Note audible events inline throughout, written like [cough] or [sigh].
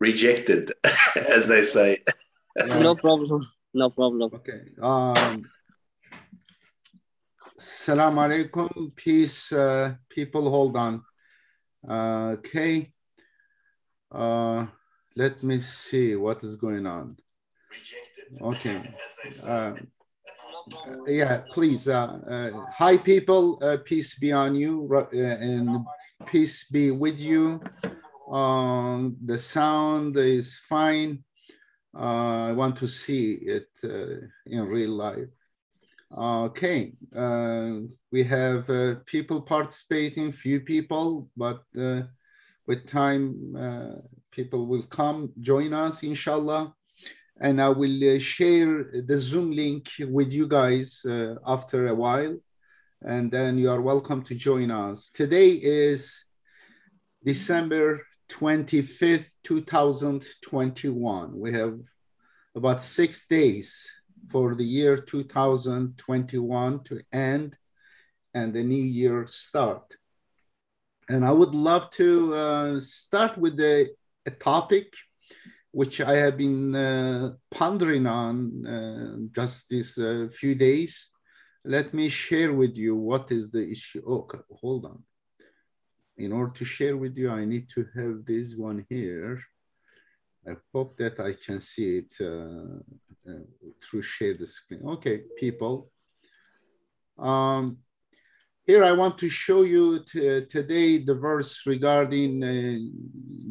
rejected, [laughs] as they say. Yeah. No problem. No problem. Okay. Um, Salam alaikum. Peace, uh, people. Hold on. Uh, okay. Uh, let me see what is going on. Rejected, Okay. [laughs] as they say. Uh, yeah, please. Uh, uh, hi, people. Uh, peace be on you uh, and peace be with you. Um, the sound is fine. Uh, I want to see it uh, in real life. Okay, uh, we have uh, people participating, few people, but uh, with time, people will come join us, inshallah and I will uh, share the Zoom link with you guys uh, after a while, and then you are welcome to join us. Today is December 25th, 2021. We have about six days for the year 2021 to end and the new year start. And I would love to uh, start with the, a topic which I have been uh, pondering on uh, just these uh, few days. Let me share with you what is the issue. Oh, hold on. In order to share with you, I need to have this one here. I hope that I can see it uh, uh, through share the screen. Okay, people. Um, here I want to show you today the verse regarding uh,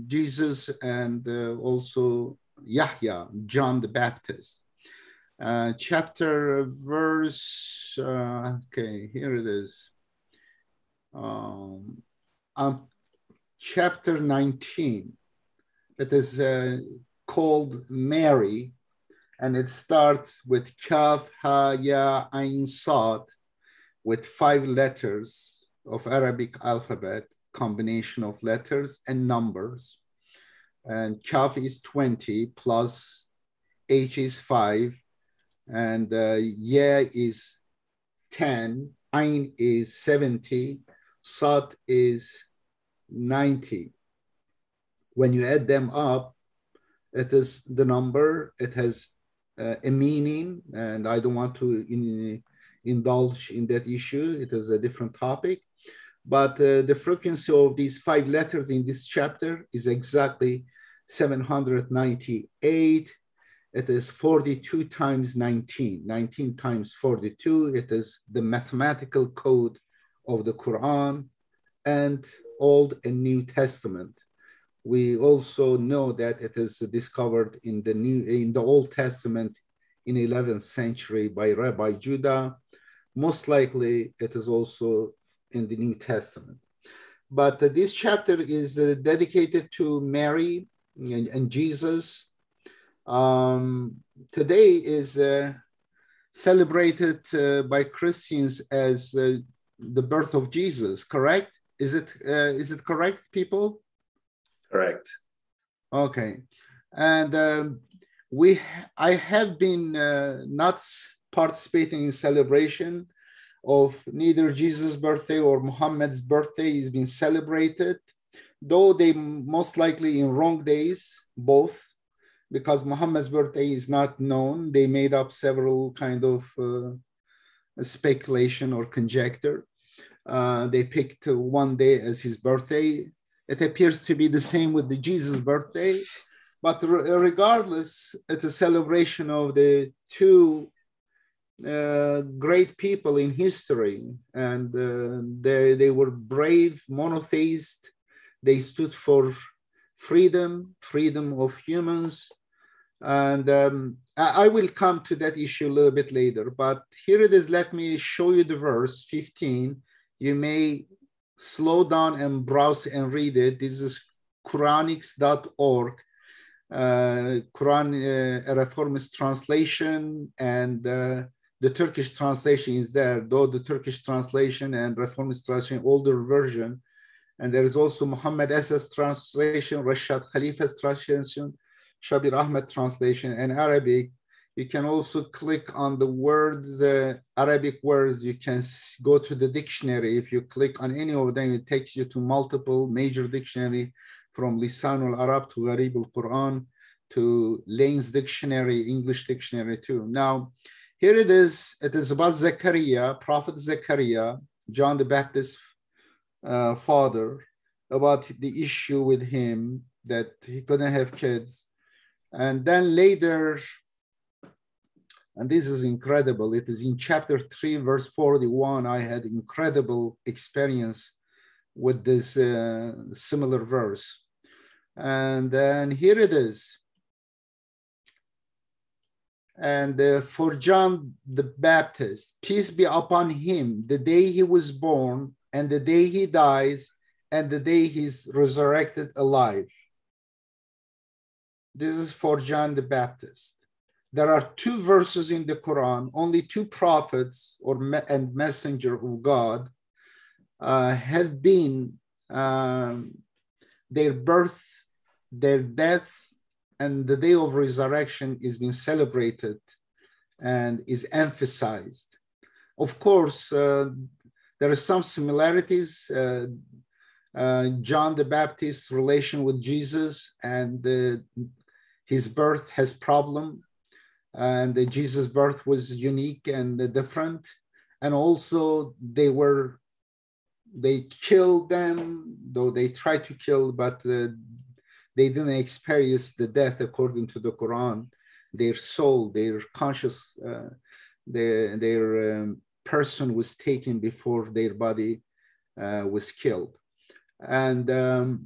Jesus and uh, also Yahya, John the Baptist. Uh, chapter, verse, uh, okay, here it is. Um, um, chapter 19. It is uh, called Mary, and it starts with Kaf, Ha, Ya, Ain, Sad, with five letters of Arabic alphabet, combination of letters and numbers. And Kaf is 20 plus H is 5, and uh, is 10, Ain is 70, Sad is 90. When you add them up, it is the number, it has uh, a meaning, and I don't want to in, indulge in that issue. It is a different topic. But uh, the frequency of these five letters in this chapter is exactly 798. It is 42 times 19, 19 times 42. It is the mathematical code of the Quran and Old and New Testament. We also know that it is discovered in the New in the Old Testament in 11th century by Rabbi Judah. Most likely, it is also in the New Testament. But this chapter is uh, dedicated to Mary and, and Jesus. Um, today is uh, celebrated uh, by Christians as uh, the birth of Jesus. Correct? Is it uh, is it correct, people? Correct. Okay, and um, we I have been uh, not participating in celebration of neither Jesus' birthday or Muhammad's birthday is being celebrated, though they most likely in wrong days, both, because Muhammad's birthday is not known. They made up several kind of uh, speculation or conjecture. Uh, they picked one day as his birthday. It appears to be the same with the Jesus birthday, but re- regardless, it's a celebration of the two uh, great people in history, and uh, they they were brave monotheist. They stood for freedom, freedom of humans, and um, I, I will come to that issue a little bit later. But here it is. Let me show you the verse 15. You may slow down and browse and read it. This is Quranics.org, uh, Quran uh, reformist translation, and uh, the Turkish translation is there, though the Turkish translation and reformist translation, older version. And there is also Muhammad Asad translation, Rashad Khalifa's translation, Shabir Ahmed translation, and Arabic. You can also click on the words, uh, Arabic words. You can go to the dictionary. If you click on any of them, it takes you to multiple major dictionary from Lisan al-Arab to Gharib al-Quran to Lane's dictionary, English dictionary too. Now, here it is. It is about Zechariah, Prophet Zechariah, John the Baptist's uh, father, about the issue with him that he couldn't have kids. And then later, and this is incredible, it is in chapter 3, verse 41, I had incredible experience with this uh, similar verse. And then here it is. And uh, for John the Baptist, peace be upon him, the day he was born and the day he dies and the day he's resurrected alive. This is for John the Baptist. There are two verses in the Quran, only two prophets or me- and messenger of God uh, have been um, their birth, their death, and the day of resurrection is being celebrated and is emphasized. Of course, uh, there are some similarities. Uh, uh, John the Baptist's relation with Jesus and his birth has problem, and Jesus' birth was unique and different, and also they were they killed them, though they tried to kill, but uh, they didn't experience the death according to the Quran. Their soul, their conscious, uh, their, their um, person was taken before their body uh, was killed. And, um,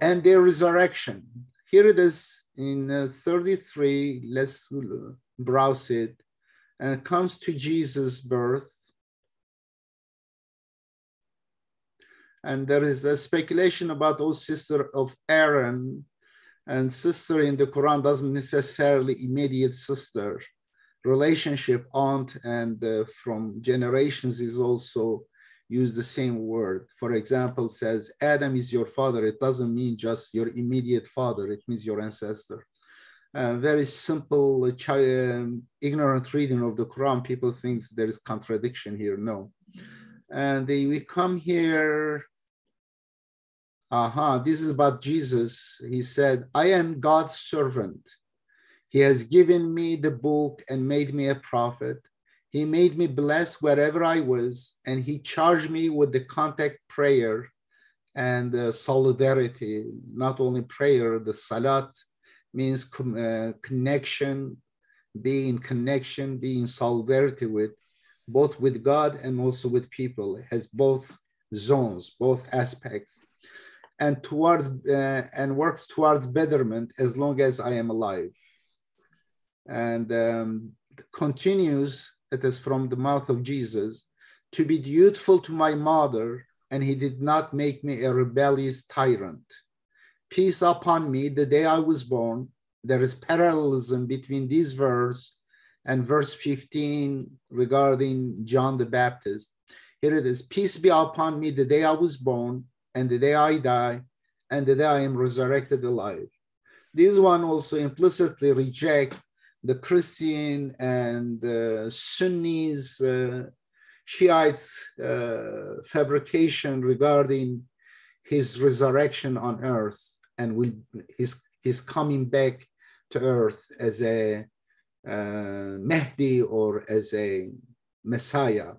and their resurrection. Here it is in uh, 33, let's browse it. And comes to Jesus' birth And there is a speculation about, oh, sister of Aaron. And sister in the Quran doesn't necessarily immediate sister. Relationship, aunt, and uh, from generations is also use the same word. For example, says Adam is your father. It doesn't mean just your immediate father. It means your ancestor. Uh, very simple, uh, um, ignorant reading of the Quran. People think there is contradiction here. No. And they, we come here Aha, this is about Jesus. He said, I am God's servant. He has given me the book and made me a prophet. He made me blessed wherever I was, and he charged me with the contact prayer and uh, solidarity. Not only prayer, the salat means uh, connection, be in connection, be in solidarity with both with God and also with people. It has both zones, both aspects and towards uh, and works towards betterment as long as I am alive. And um, continues, it is from the mouth of Jesus, to be dutiful to my mother, and he did not make me a rebellious tyrant. Peace upon me the day I was born. There is parallelism between this verse and verse 15 regarding John the Baptist. Here it is Peace be upon me the day I was born and the day I die, and the day I am resurrected alive. This one also implicitly reject the Christian and Sunnis, uh, Shiites uh, fabrication regarding his resurrection on earth and will his his coming back to earth as a uh, Mahdi or as a Messiah.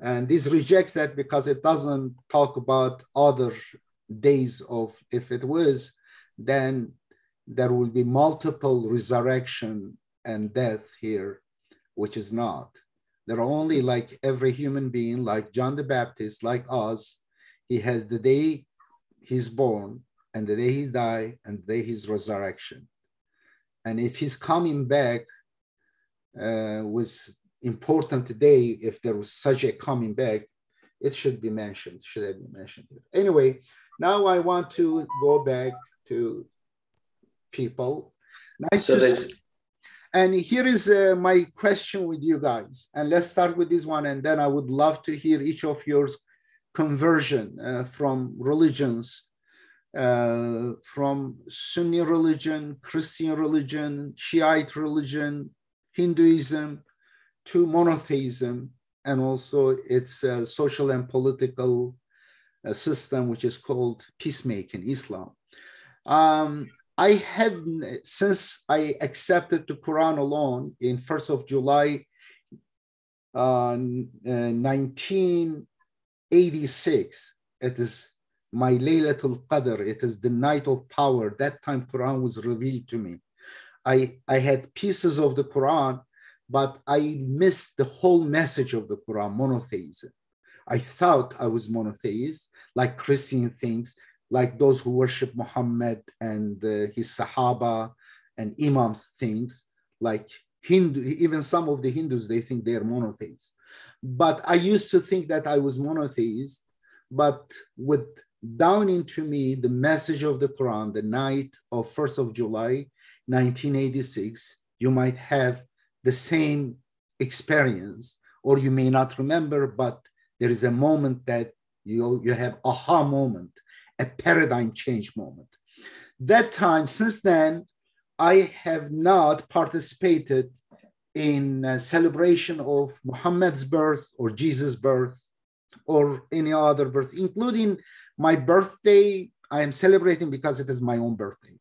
And this rejects that because it doesn't talk about other days of, if it was, then there will be multiple resurrection and death here, which is not. There are only like every human being, like John the Baptist, like us, he has the day he's born and the day he died and the day his resurrection. And if he's coming back uh, with important today, if there was such a coming back, it should be mentioned, should have been mentioned. Anyway, now I want to go back to people. Nice so to see. And here is uh, my question with you guys. And let's start with this one. And then I would love to hear each of yours conversion uh, from religions, uh, from Sunni religion, Christian religion, Shiite religion, Hinduism, to monotheism and also its uh, social and political uh, system, which is called peacemaking, Islam. Um, I have, since I accepted the Quran alone in 1st of July uh, 1986, it is my Laylatul Qadr, it is the night of power. That time Quran was revealed to me. I, I had pieces of the Quran, but I missed the whole message of the Quran, monotheism. I thought I was monotheist, like Christian things, like those who worship Muhammad and uh, his Sahaba and Imams things, like Hindu, even some of the Hindus, they think they're monotheists. But I used to think that I was monotheist, but with down into me the message of the Quran, the night of 1st of July, 1986, you might have the same experience, or you may not remember, but there is a moment that you, you have aha moment, a paradigm change moment. That time, since then, I have not participated in celebration of Muhammad's birth or Jesus' birth or any other birth, including my birthday. I am celebrating because it is my own birthday,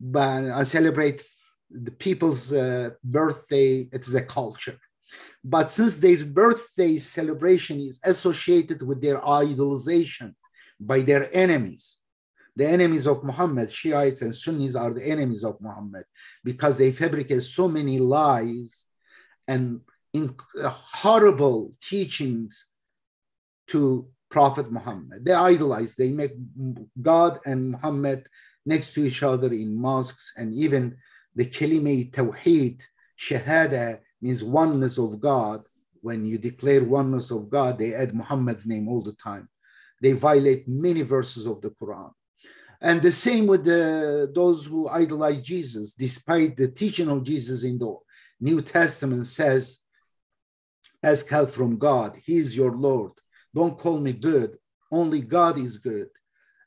but I celebrate the people's uh, birthday. It is a culture. But since their birthday celebration is associated with their idolization by their enemies, the enemies of Muhammad, Shiites and Sunnis are the enemies of Muhammad because they fabricate so many lies and in, horrible teachings to Prophet Muhammad. They idolize, they make God and Muhammad next to each other in mosques and even the kalima tawheed, shahada, means oneness of God. When you declare oneness of God, they add Muhammad's name all the time. They violate many verses of the Quran. And the same with the, those who idolize Jesus, despite the teaching of Jesus in the New Testament says, ask help from God. He is your Lord. Don't call me good. Only God is good.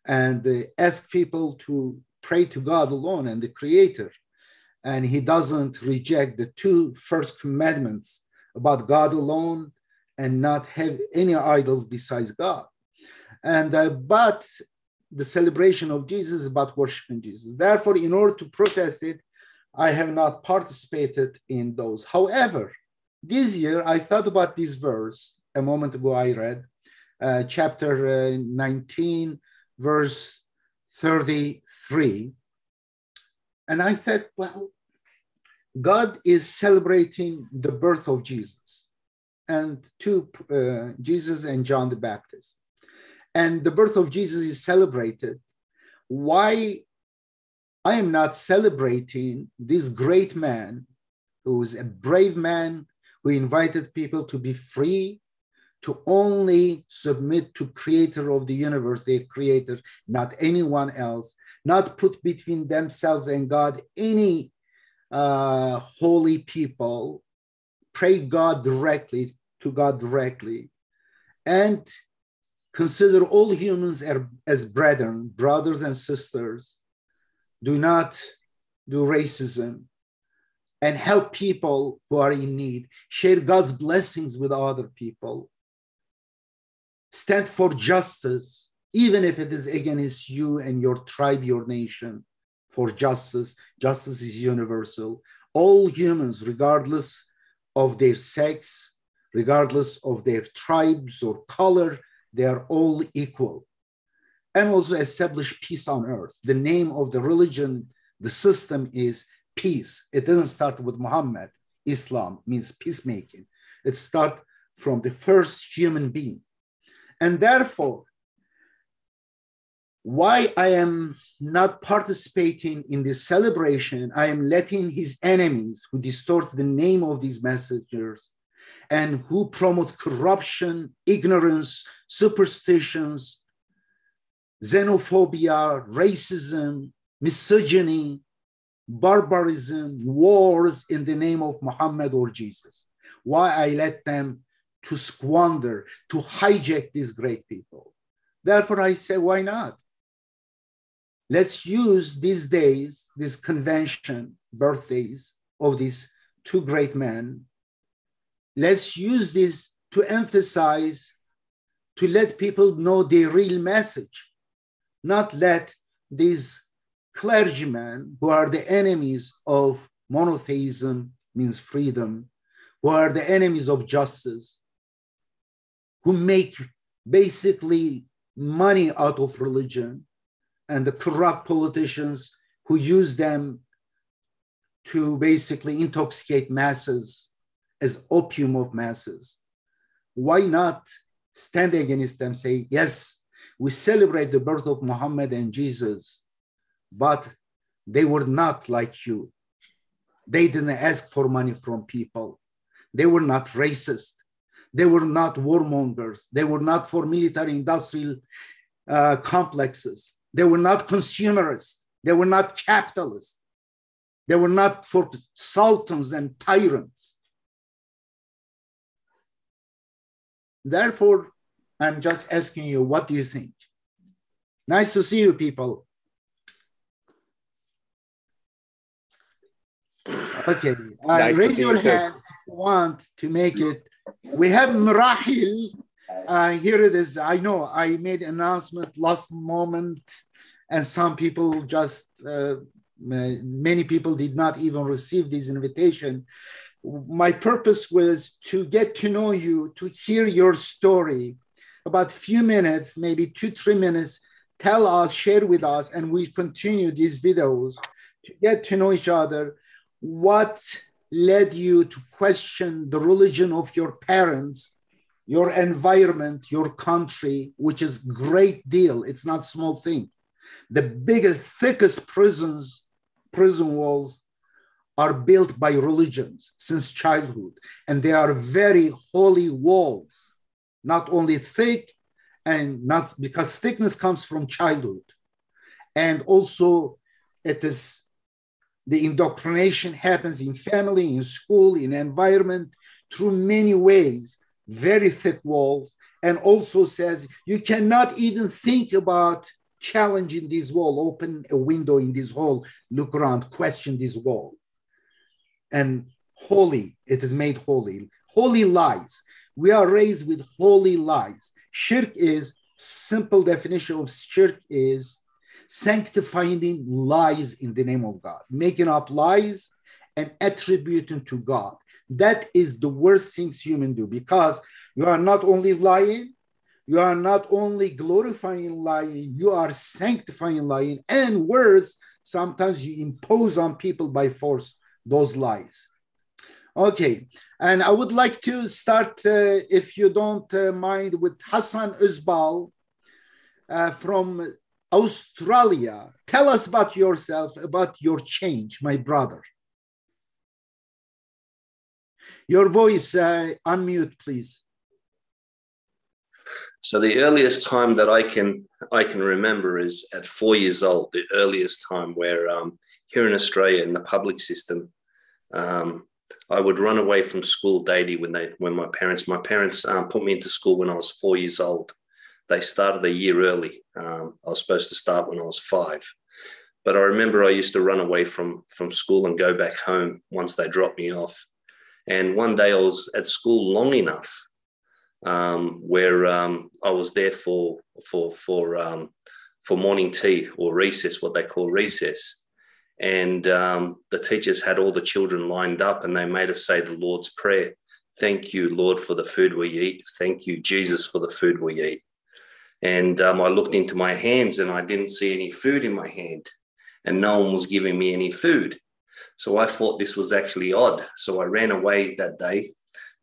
And uh, ask people to pray to God alone and the Creator and he doesn't reject the two first commandments about God alone and not have any idols besides God. And uh, but the celebration of Jesus is about worshiping Jesus. Therefore, in order to protest it, I have not participated in those. However, this year I thought about this verse a moment ago. I read uh, chapter uh, 19, verse 33. And I said, well, God is celebrating the birth of Jesus and to uh, Jesus and John the Baptist. And the birth of Jesus is celebrated. Why I am not celebrating this great man who is a brave man who invited people to be free to only submit to creator of the universe their creator not anyone else not put between themselves and god any uh, holy people pray God directly to God directly and consider all humans as brethren, brothers and sisters. Do not do racism and help people who are in need. Share God's blessings with other people. Stand for justice, even if it is against you and your tribe, your nation for justice. Justice is universal. All humans, regardless of their sex, regardless of their tribes or color, they are all equal. And also establish peace on earth. The name of the religion, the system is peace. It doesn't start with Muhammad. Islam means peacemaking. It starts from the first human being. And therefore, why I am not participating in this celebration, I am letting his enemies who distort the name of these messengers and who promote corruption, ignorance, superstitions, xenophobia, racism, misogyny, barbarism, wars in the name of Muhammad or Jesus. Why I let them to squander, to hijack these great people. Therefore, I say, why not? let's use these days, this convention, birthdays of these two great men, let's use this to emphasize, to let people know the real message, not let these clergymen who are the enemies of monotheism, means freedom, who are the enemies of justice, who make basically money out of religion, and the corrupt politicians who use them to basically intoxicate masses as opium of masses. Why not stand against them, say, yes, we celebrate the birth of Muhammad and Jesus, but they were not like you. They didn't ask for money from people. They were not racist. They were not warmongers. They were not for military industrial uh, complexes. They were not consumerists. They were not capitalists. They were not for sultans and tyrants. Therefore, I'm just asking you, what do you think? Nice to see you, people. Okay, uh, Nice raise your hand if you want to make it. We have Mrahil. Uh, here it is. I know I made announcement last moment, and some people just, uh, many people did not even receive this invitation. My purpose was to get to know you, to hear your story. About a few minutes, maybe two, three minutes, tell us, share with us, and we continue these videos to get to know each other. What led you to question the religion of your parents, your environment, your country, which is great deal. It's not small thing. The biggest, thickest prisons, prison walls are built by religions since childhood, and they are very holy walls, not only thick and not because thickness comes from childhood, and also it is the indoctrination happens in family, in school, in environment through many ways, very thick walls, and also says you cannot even think about challenging this wall, open a window in this hall, look around, question this wall. And holy, it is made holy. Holy lies. We are raised with holy lies. Shirk is simple definition of shirk is sanctifying lies in the name of God, making up lies and attributing to God. That is the worst things humans do because you are not only lying, you are not only glorifying lying, you are sanctifying lying, and worse, sometimes you impose on people by force those lies. Okay, and I would like to start, uh, if you don't uh, mind, with Hassan Uzbal uh, from Australia. Tell us about yourself, about your change, my brother. Your voice, uh, unmute, please. So the earliest time that I can I can remember is at four years old. The earliest time where um, here in Australia in the public system, um, I would run away from school daily when they when my parents my parents um, put me into school when I was four years old. They started a year early. Um, I was supposed to start when I was five, but I remember I used to run away from from school and go back home once they dropped me off. And one day I was at school long enough um, where um, I was there for for for um, for morning tea or recess, what they call recess. And um, the teachers had all the children lined up, and they made us say the Lord's prayer. Thank you, Lord, for the food we eat. Thank you, Jesus, for the food we eat. And um, I looked into my hands, and I didn't see any food in my hand, and no one was giving me any food. So I thought this was actually odd. So I ran away that day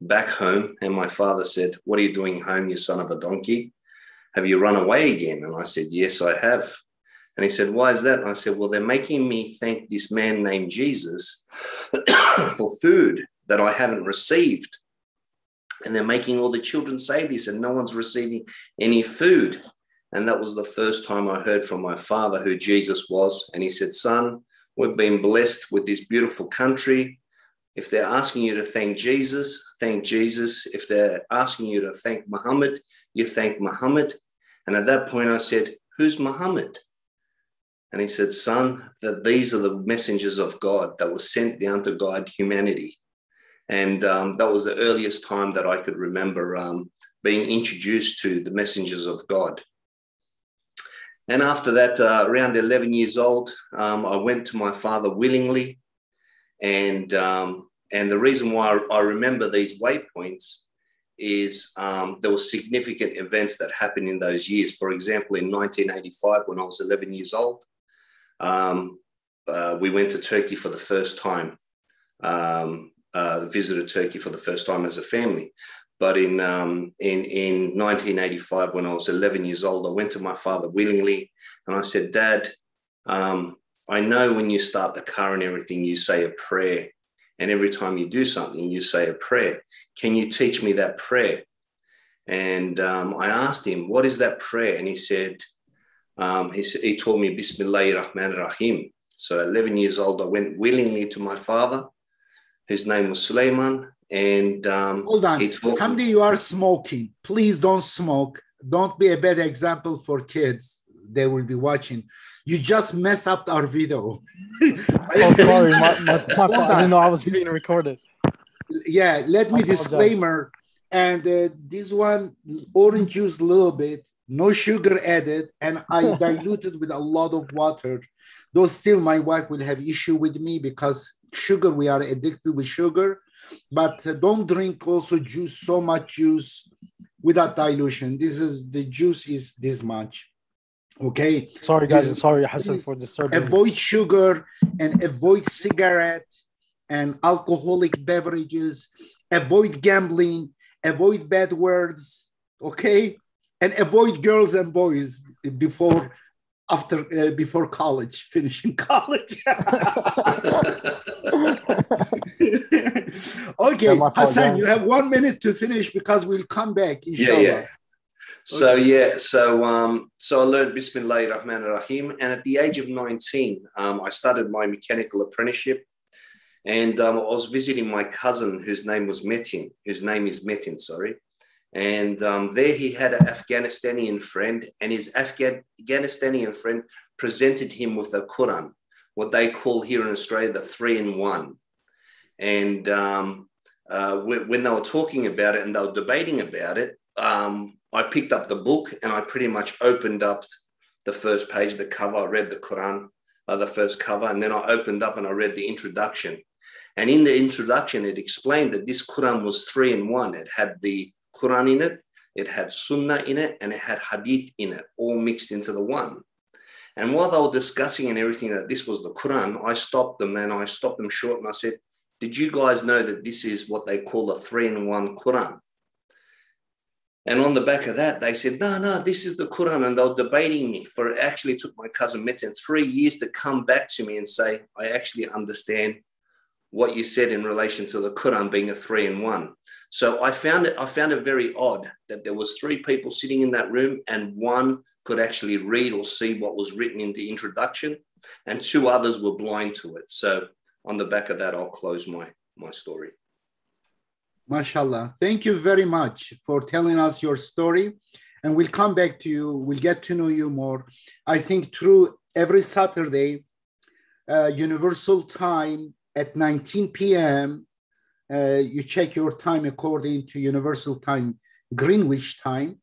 back home, and my father said, What are you doing home, you son of a donkey? Have you run away again? And I said, Yes, I have. And he said, Why is that? And I said, Well, they're making me thank this man named Jesus [coughs] for food that I haven't received. And they're making all the children say this, and no one's receiving any food. And that was the first time I heard from my father who Jesus was. And he said, Son, we've been blessed with this beautiful country. If they're asking you to thank Jesus, thank Jesus. If they're asking you to thank Muhammad, you thank Muhammad. And at that point, I said, Who's Muhammad? And he said, Son, that these are the messengers of God that were sent down to guide humanity. And um, that was the earliest time that I could remember um, being introduced to the messengers of God. And after that, uh, around 11 years old, um, I went to my father willingly. And, um, and the reason why I remember these waypoints is um, there were significant events that happened in those years. For example, in 1985, when I was 11 years old, um, uh, we went to Turkey for the first time, um, uh, visited Turkey for the first time as a family. But in, um, in, in 1985, when I was 11 years old, I went to my father willingly and I said, Dad, um, I know when you start the car and everything, you say a prayer. And every time you do something, you say a prayer. Can you teach me that prayer? And um, I asked him, What is that prayer? And he said, um, he, he taught me Bismillahir Rahman Rahim. So, 11 years old, I went willingly to my father, whose name was Suleiman. And um, hold on, Hamdi, you are smoking. Please don't smoke. Don't be a bad example for kids. They will be watching. You just mess up our video. [laughs] oh, sorry, my, my, my I didn't know I was being recorded. Yeah, let me disclaimer. And uh, this one, orange juice a little bit, no sugar added, and I [laughs] diluted with a lot of water. Though still, my wife will have issue with me because sugar, we are addicted with sugar but uh, don't drink also juice so much juice without dilution. This is the juice is this much okay? Sorry guys this, sorry Hassan for disturbing. avoid sugar and avoid cigarette and alcoholic beverages. Avoid gambling avoid bad words okay? And avoid girls and boys before after uh, before college [laughs] finishing college [laughs] okay, yeah, Hassan, you have one minute to finish because we'll come back. Inshallah. Yeah, yeah. So okay. yeah, so um, so I learned Bismillah Rahman Rahim, and at the age of nineteen, um, I started my mechanical apprenticeship, and um, I was visiting my cousin whose name was Metin, whose name is Metin, sorry, and um, there he had an Afghanistani friend, and his Afghan friend presented him with a Quran, what they call here in Australia the three in one. And um, uh, when they were talking about it and they were debating about it, um, I picked up the book and I pretty much opened up the first page the cover. I read the Quran, uh, the first cover, and then I opened up and I read the introduction. And in the introduction, it explained that this Quran was three in one. It had the Quran in it, it had Sunnah in it, and it had Hadith in it, all mixed into the one. And while they were discussing and everything that this was the Quran, I stopped them and I stopped them short and I said, did you guys know that this is what they call a three in one Quran? And on the back of that, they said, no, no, this is the Quran. And they were debating me for it actually took my cousin Metin three years to come back to me and say, I actually understand what you said in relation to the Quran being a three in one. So I found it, I found it very odd that there was three people sitting in that room and one could actually read or see what was written in the introduction and two others were blind to it. So on the back of that, I'll close my, my story. Mashallah. Thank you very much for telling us your story. And we'll come back to you. We'll get to know you more. I think through every Saturday, uh, Universal Time at 19 p.m., uh, you check your time according to Universal Time, Greenwich Time.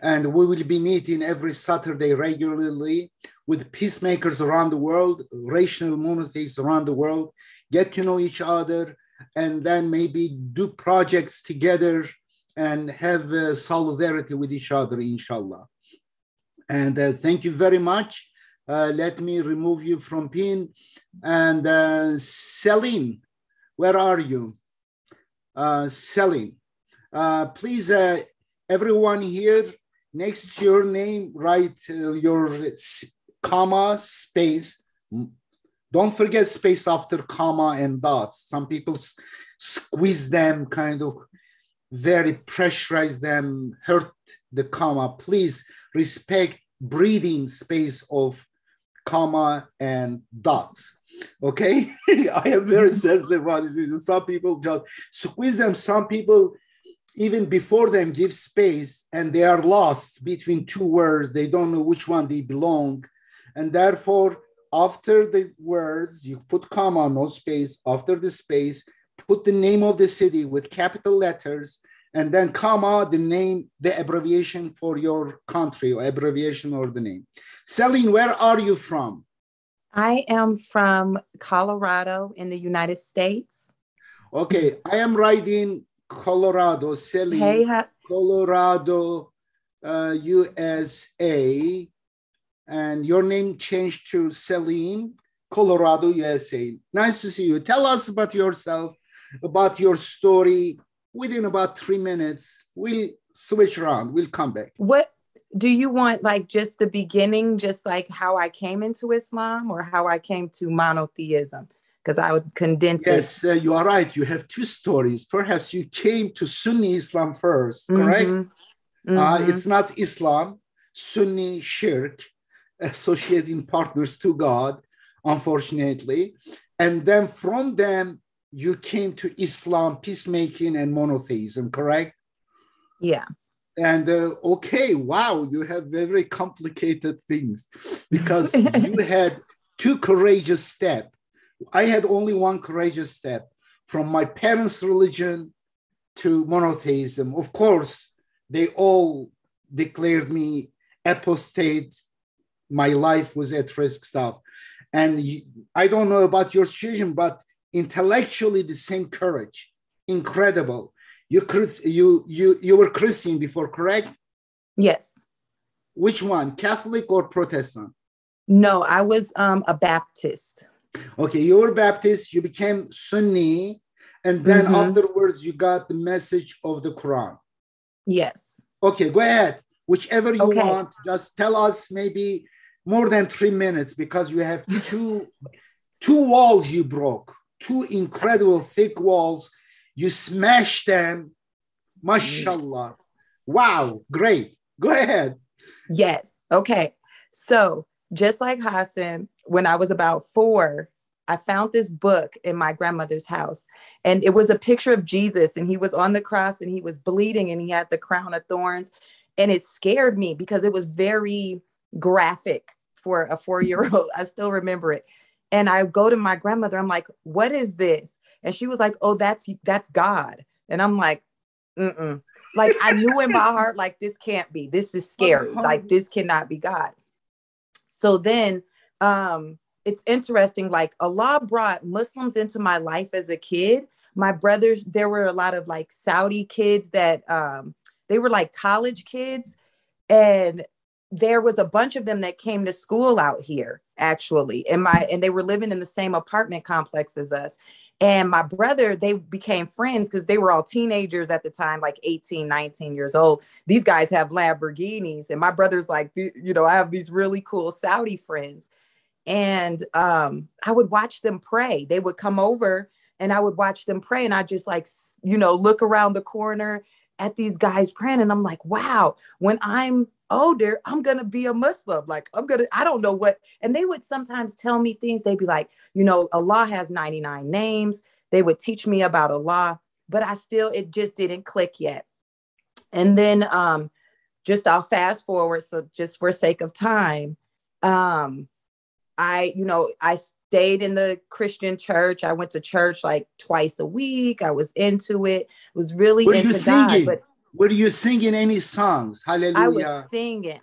And we will be meeting every Saturday regularly with peacemakers around the world, rational monotheists around the world, get to know each other, and then maybe do projects together and have uh, solidarity with each other, inshallah. And uh, thank you very much. Uh, let me remove you from pin. And uh, Celine, where are you? Uh, Celine, uh, please, uh, everyone here, next to your name, write your comma, space. Don't forget space after comma and dots. Some people squeeze them, kind of very pressurize them, hurt the comma. Please respect breathing space of comma and dots. Okay, [laughs] I am very [laughs] sensitive about this. Some people just squeeze them. Some people even before them give space and they are lost between two words. They don't know which one they belong. And therefore, after the words, you put comma, no space. After the space, put the name of the city with capital letters and then comma, the name, the abbreviation for your country or abbreviation or the name. Celine, where are you from? I am from Colorado in the United States. Okay, I am writing Colorado, Celine, Hey, ha- Colorado, uh, USA, and your name changed to Celine, Colorado, USA. Nice to see you. Tell us about yourself, about your story. Within about three minutes, we'll switch around. We'll come back. what do you want like just the beginning, just like how I came into Islam or how I came to monotheism? Because I would condense Yes, uh, you are right. You have two stories. Perhaps you came to Sunni Islam first, it. correct? Uh, Mhm. it's not Islam, Sunni shirk, associating partners to God, unfortunately. And then from them, you came to Islam, peacemaking, and monotheism, correct? yeah. And uh, okay, wow, you have very complicated things because [laughs] you had two courageous steps. I had only one courageous step from my parents' religion to monotheism. Of course, they all declared me apostate. My life was at risk stuff. And I don't know about your situation, but intellectually the same courage. Incredible. You, you, you, you were Christian before, correct? Yes. Which one, Catholic or Protestant? No, I was um, a Baptist. Okay, you were Baptist, you became Sunni, and then Mhm. afterwards you got the message of the Quran. Yes. Okay, go ahead. Whichever you Okay. want, just tell us maybe more than three minutes because you have two [laughs] two walls you broke, two incredible thick walls. You smash them. Mashallah. Wow, great. Go ahead. Yes. Okay. So just like Hassan, when I was about four, I found this book in my grandmother's house, and it was a picture of Jesus, and he was on the cross and he was bleeding and he had the crown of thorns. And it scared me because it was very graphic for a four year old. [laughs] I still remember it. And I go to my grandmother, I'm like, what is this? And she was like, oh, that's that's God. And I'm like, mm-mm. Like I knew in my heart, like this can't be. This is [laughs] scary. Like this cannot be God. So then um it's interesting, like Allah brought Muslims into my life as a kid. My brothers, there were a lot of like Saudi kids that um they were like college kids, and there was a bunch of them that came to school out here actually and my and they were living in the same apartment complex as us. And my brother they became friends because they were all teenagers at the time like 18 19 years old. These guys have lamborghinis and my brother's like you know i have these really cool saudi friends. And um i would watch them pray. They would come over and i would watch them pray and i just like you know look around the corner at these guys praying and i'm like wow when i'm older i'm gonna be a muslim like i'm gonna i don't know what and they would sometimes tell me things they'd be like you know allah has 99 names they would teach me about allah but i still it just didn't click yet and then um just i'll fast forward so just for sake of time um i you know i stayed in the christian church i went to church like twice a week i was into it was really Were into god singing? but Were you singing any songs? Hallelujah. i was singing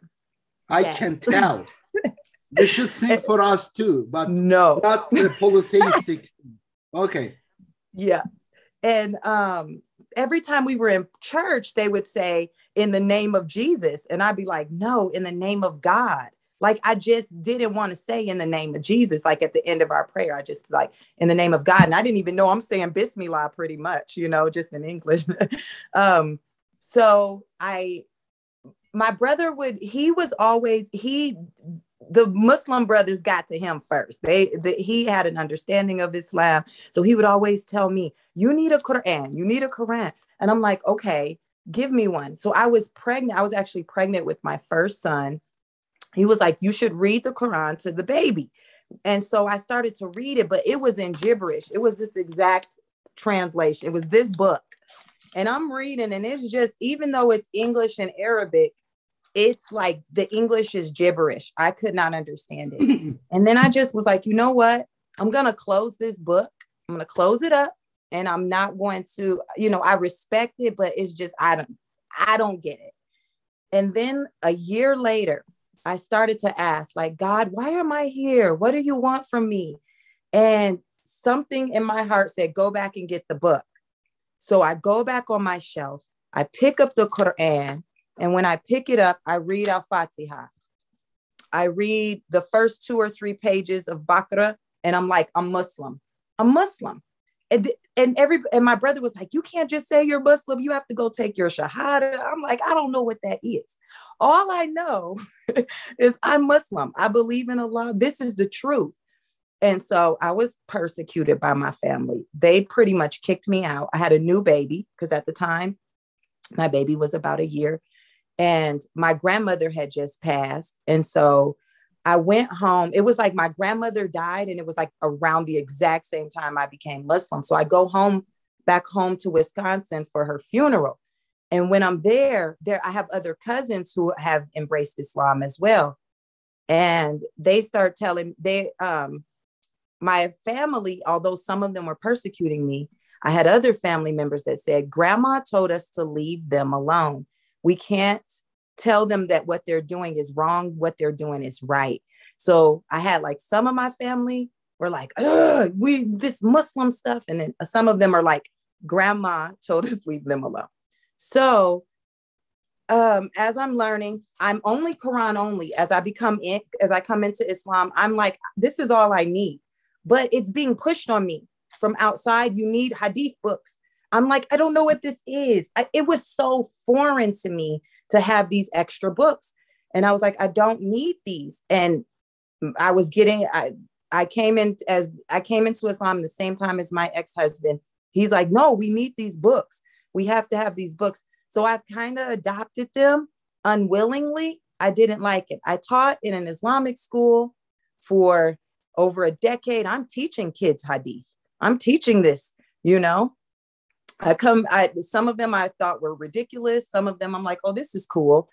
I Yes. can tell. [laughs] you should sing for us too, but no not the polytheistic. [laughs] Okay. Yeah. And um every time we were in church, they would say, in the name of Jesus. And I'd be like, no, in the name of God. Like I just didn't want to say in the name of Jesus. Like at the end of our prayer, I just like in the name of God. And I didn't even know I'm saying Bismillah pretty much, you know, just in English. [laughs] um, so I my brother would he was always he the Muslim brothers got to him first. They the, he had an understanding of Islam, so he would always tell me, "You need a Quran. You need a Quran." And I'm like, "Okay, give me one." So I was pregnant. I was actually pregnant with my first son. He was like, "You should read the Quran to the baby." And so I started to read it, but it was in gibberish. It was this exact translation. It was this book. And I'm reading, and it's just, even though it's English and Arabic, it's like the English is gibberish. I could not understand it. [laughs] And then I just was like, you know what? I'm going to close this book. I'm going to close it up and I'm not going to, you know, I respect it, but it's just I don't I don't get it. And then a year later, I started to ask, like, God, why am I here? What do you want from me? And something in my heart said, go back and get the book. So I go back on my shelf, I pick up the Quran, and when I pick it up, I read Al Fatiha. I read the first two or three pages of Baqarah, and I'm like, I'm Muslim. I'm Muslim. And, and every and my brother was like, you can't just say you're Muslim. You have to go take your shahada. I'm like, I don't know what that is. All I know [laughs] is I'm Muslim. I believe in Allah. This is the truth. And so I was persecuted by my family. They pretty much kicked me out. I had a new baby because at the time, my baby was about a year and my grandmother had just passed. And so I went home. It was like my grandmother died, and it was like around the exact same time I became Muslim. So I go home back home to Wisconsin for her funeral. And when I'm there, there I have other cousins who have embraced Islam as well. And they start telling they um my family, although some of them were persecuting me, I had other family members that said, Grandma told us to leave them alone. We can't tell them that what they're doing is wrong, what they're doing is right. So I had like some of my family were like, we this Muslim stuff. And then some of them are like, Grandma told us leave them alone. So um, as I'm learning, I'm only Quran only. As I become in, as I come into Islam, I'm like, this is all I need but it's being pushed on me from outside. You need hadith books. I'm like, I don't know what this is. I, it was so foreign to me to have these extra books. And I was like, I don't need these. And I was getting, I, I came in as I came into Islam the same time as my ex-husband. He's like, no, we need these books. We have to have these books. So I've kind of adopted them unwillingly. I didn't like it. I taught in an Islamic school for over a decade, I'm teaching kids hadith. I'm teaching this, you know. I come, I some of them I thought were ridiculous. Some of them I'm like, oh, this is cool.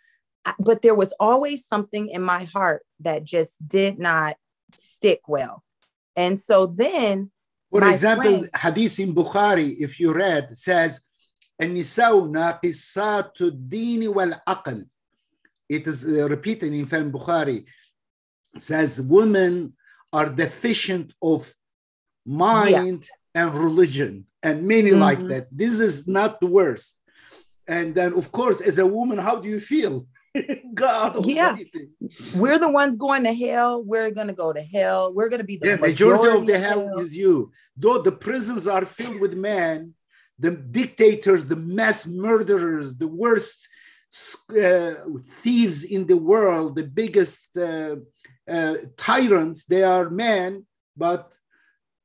But there was always something in my heart that just did not stick well. And so then for example, friend, hadith in Bukhari, if you read, says, النساء ناقصات الدين والعقل. It is uh, repeated in Film Bukhari. says women are deficient of mind yeah. and religion and many mm-hmm. like that. This is not the worst. And then of course as a woman how do you feel? [laughs] God yeah. we're the ones going to hell. We're going to go to hell. We're going to be the yeah, majority, majority of the hell, hell. is you. Though the prisons are filled with men the dictators the mass murderers the worst uh, thieves in the world the biggest uh, uh, tyrants, they are men, but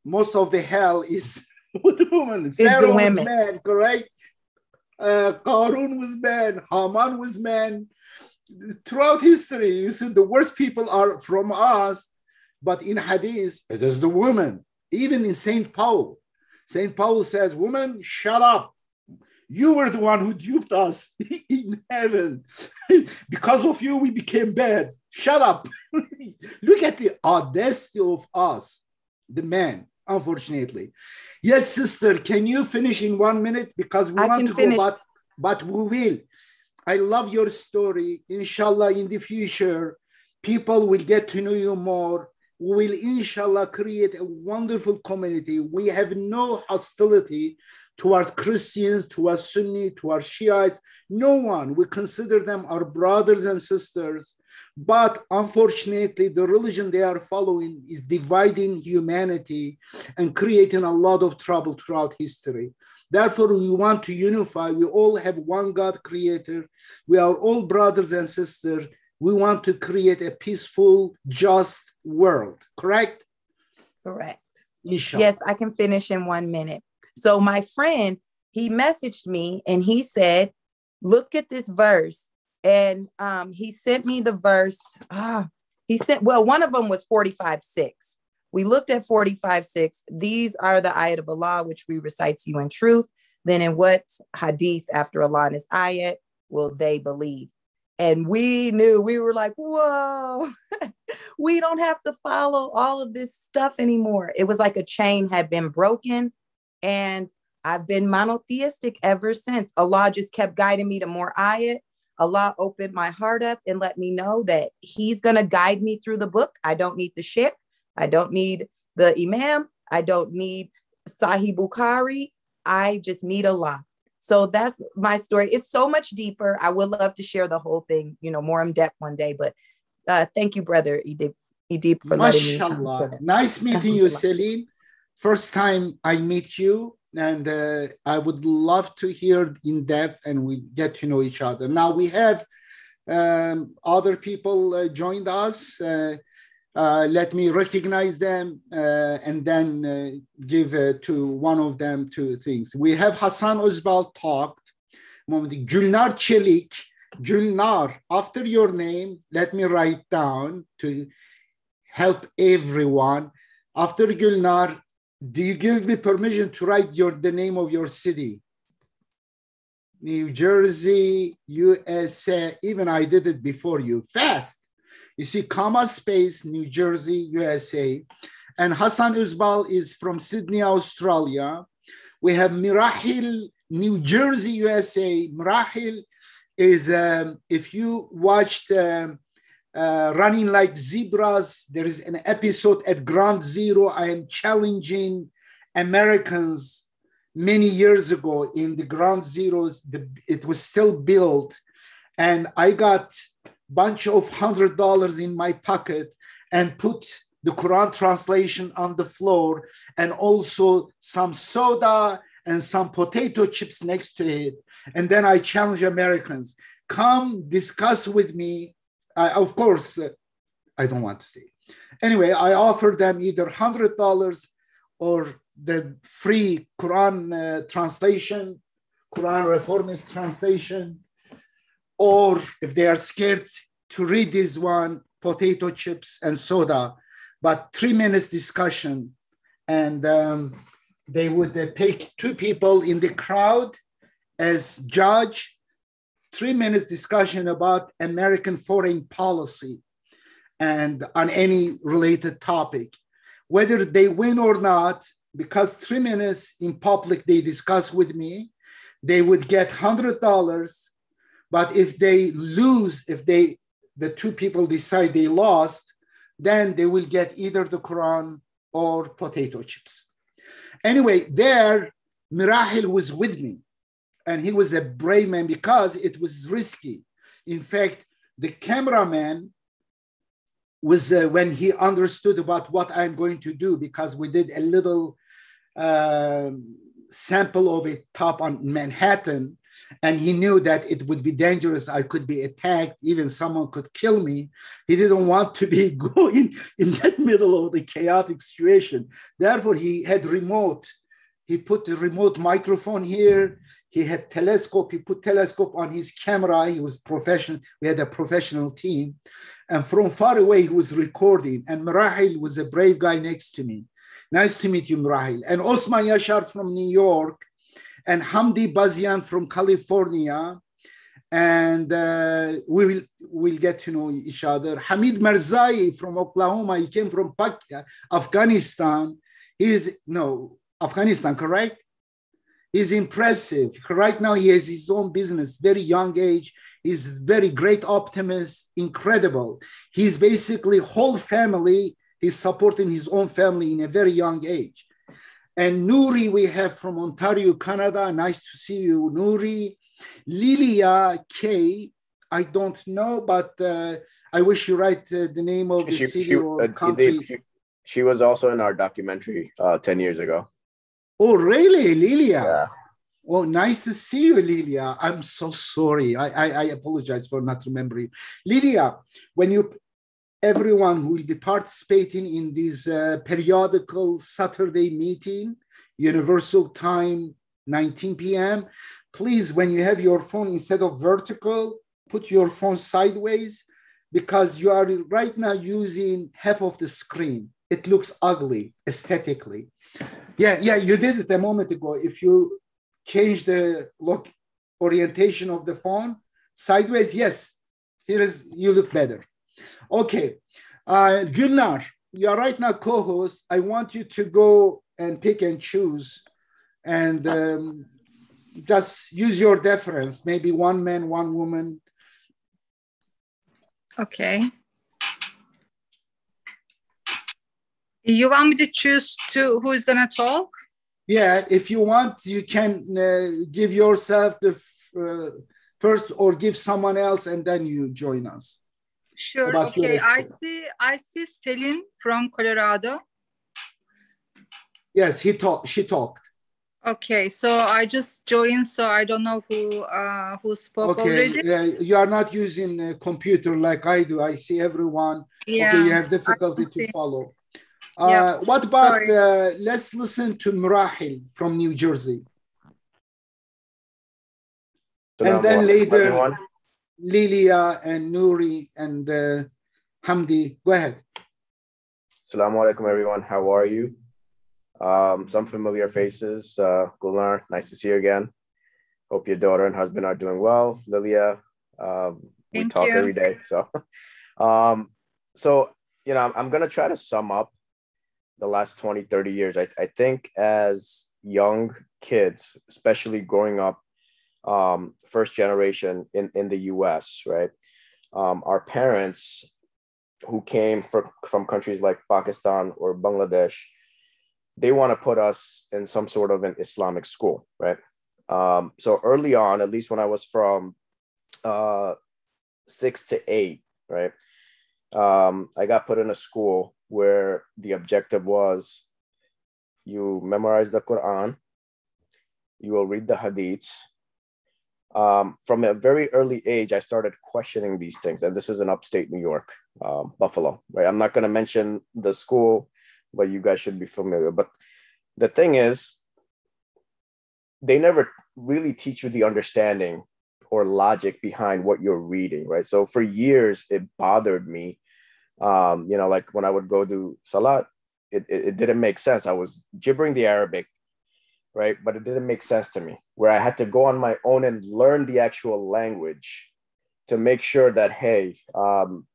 most of the hell is [laughs] women. Pharaoh the women. was man, correct? Uh, Qarun was man, Haman was man. Throughout history, you see the worst people are from us, but in Hadith, it is the woman. Even in St. Paul, St. Paul says, Woman, shut up. You were the one who duped us [laughs] in heaven. [laughs] because of you, we became bad. Shut up. [laughs] Look at the audacity of us, the man, unfortunately. Yes, sister, can you finish in one minute? Because we I want to finish. go, but, but we will. I love your story. Inshallah, in the future, people will get to know you more. We will, inshallah, create a wonderful community. We have no hostility towards Christians, towards Sunni, towards Shiites. No one. We consider them our brothers and sisters. But unfortunately, the religion they are following is dividing humanity and creating a lot of trouble throughout history. Therefore, we want to unify. We all have one God creator. We are all brothers and sisters. We want to create a peaceful, just world. Correct? Correct. Inshallah. Yes, I can finish in one minute. So my friend, he messaged me and he said, look at this verse. And um, he sent me the verse. Ah, he sent, well, one of them was 45 6. We looked at 45 6. These are the ayat of Allah, which we recite to you in truth. Then in what hadith after Allah and his ayat will they believe? And we knew, we were like, whoa, [laughs] we don't have to follow all of this stuff anymore. It was like a chain had been broken and I've been monotheistic ever since. Allah just kept guiding me to more ayat. Allah opened my heart up and let me know that He's going to guide me through the book. I don't need the sheikh. I don't need the imam. I don't need Sahih Bukhari. I just need Allah. So that's my story. It's so much deeper. I would love to share the whole thing, you know, more in depth one day. But uh, thank you, brother Edip, Edip for Mashallah. letting me. Nice meeting you, Celine. First time I meet you, and uh, I would love to hear in depth and we get to know each other. Now we have um, other people uh, joined us. Uh, uh, let me recognize them uh, and then uh, give to one of them two things. We have Hassan Özbal talked, Moment, Gülnar Çelik, Gülnar, after your name, let me write down to help everyone. After Gülnar, do you give me permission to write your the name of your city? New Jersey, USA. Even I did it before you. Fast. You see, comma space, New Jersey, USA. And Hassan Uzbal is from Sydney, Australia. We have Mirahil, New Jersey, USA. Mirahil is, um, if you watched um, uh, Running Like Zebras, there is an episode at Ground Zero. I am challenging Americans many years ago in the Ground Zero. The, it was still built. And I got bunch of hundred dollars in my pocket and put the Quran translation on the floor and also some soda and some potato chips next to it. And then I challenge Americans, come discuss with me. Uh, of course, uh, I don't want to say. Anyway, I offer them either $100 or the free Quran uh, translation, Quran reformist translation, or if they are scared to read this one, potato chips and soda, but three minutes discussion. And um, they would uh, pick two people in the crowd as judge, three minutes discussion about American foreign policy and on any related topic. Whether they win or not, because three minutes in public they discuss with me, they would get $100 but if they lose, if they the two people decide they lost, then they will get either the Quran or potato chips. Anyway, there Mirahil was with me, and he was a brave man because it was risky. In fact, the cameraman was uh, when he understood about what I'm going to do because we did a little uh, sample of it top on Manhattan and he knew that it would be dangerous. I could be attacked, even someone could kill me. He didn't want to be [laughs] going in that middle of the chaotic situation. Therefore, he had remote. He put the remote microphone here. He had telescope. He put telescope on his camera. He was professional. We had a professional team. And from far away, he was recording. And Mirahil was a brave guy next to me. Nice to meet you, Mirahil. And Osman Yashar from New York and Hamdi Bazian from California. And uh, we will will get to know each other. Hamid Marzai from Oklahoma. He came from Pakistan, Afghanistan. He's no Afghanistan, correct? He's impressive. Right now, he has his own business, very young age. He's very great optimist, incredible. He's basically whole family. He's supporting his own family in a very young age. And Nuri, we have from Ontario, Canada. Nice to see you, Nuri. Lilia K. I don't know, but uh, I wish you write uh, the name of the she, city she, or uh, country. They, she, she, was also in our documentary uh, 10 years ago. Oh, really, Lilia? Yeah. Well, nice to see you, Lilia. I'm so sorry. I, I, I apologize for not remembering. Lilia, when you everyone who will be participating in this uh, periodical Saturday meeting, Universal Time, 19 p.m. Please, when you have your phone instead of vertical, put your phone sideways because you are right now using half of the screen. It looks ugly aesthetically. Yeah, yeah, you did it a moment ago. If you change the look orientation of the phone sideways, yes, here is you look better. Okay, uh, Gülnar, you are right now co-host. I want you to go and pick and choose and um, just use your deference. Maybe one man, one woman. Okay. You want me to choose to who is gonna talk? Yeah, if you want, you can uh, give yourself the uh, first, or give someone else, and then you join us. Sure. About Okay. I see. I see Celine from Colorado. Yes, he talked. She talked. Okay. So I just joined. So I don't know who uh, who spoke Okay, already. yeah, you are not using a computer like I do. I see everyone. Yeah. Okay, you have difficulty to follow. Yeah, Uh, what about uh, let's listen to Murahil from New Jersey, and then later everyone. Lilia and Nuri and uh, Hamdi. Go ahead. Assalamu alaikum, everyone. How are you? Um, some familiar faces. Uh, Gulnar, nice to see you again. Hope your daughter and husband are doing well. Lilia, um, we talk you. every day. So, [laughs] um, so you know, I'm, I'm gonna try to sum up the last 20, 30 years. I, I think as young kids, especially growing up um, first generation in, in the US, right? Um, our parents who came from, from countries like Pakistan or Bangladesh, they want to put us in some sort of an Islamic school, right? Um, so early on, at least when I was from uh, six to eight, right? Um, I got put in a school where the objective was you memorize the Quran, you will read the hadiths. Um, from a very early age, I started questioning these things, and this is in upstate New York, um, Buffalo, right? I'm not going to mention the school, but you guys should be familiar. But the thing is, they never really teach you the understanding or logic behind what you're reading, right? So for years, it bothered me. Um, you know, like when I would go to Salat, it, it, it didn't make sense. I was gibbering the Arabic, right? But it didn't make sense to me, where I had to go on my own and learn the actual language to make sure that, hey, um,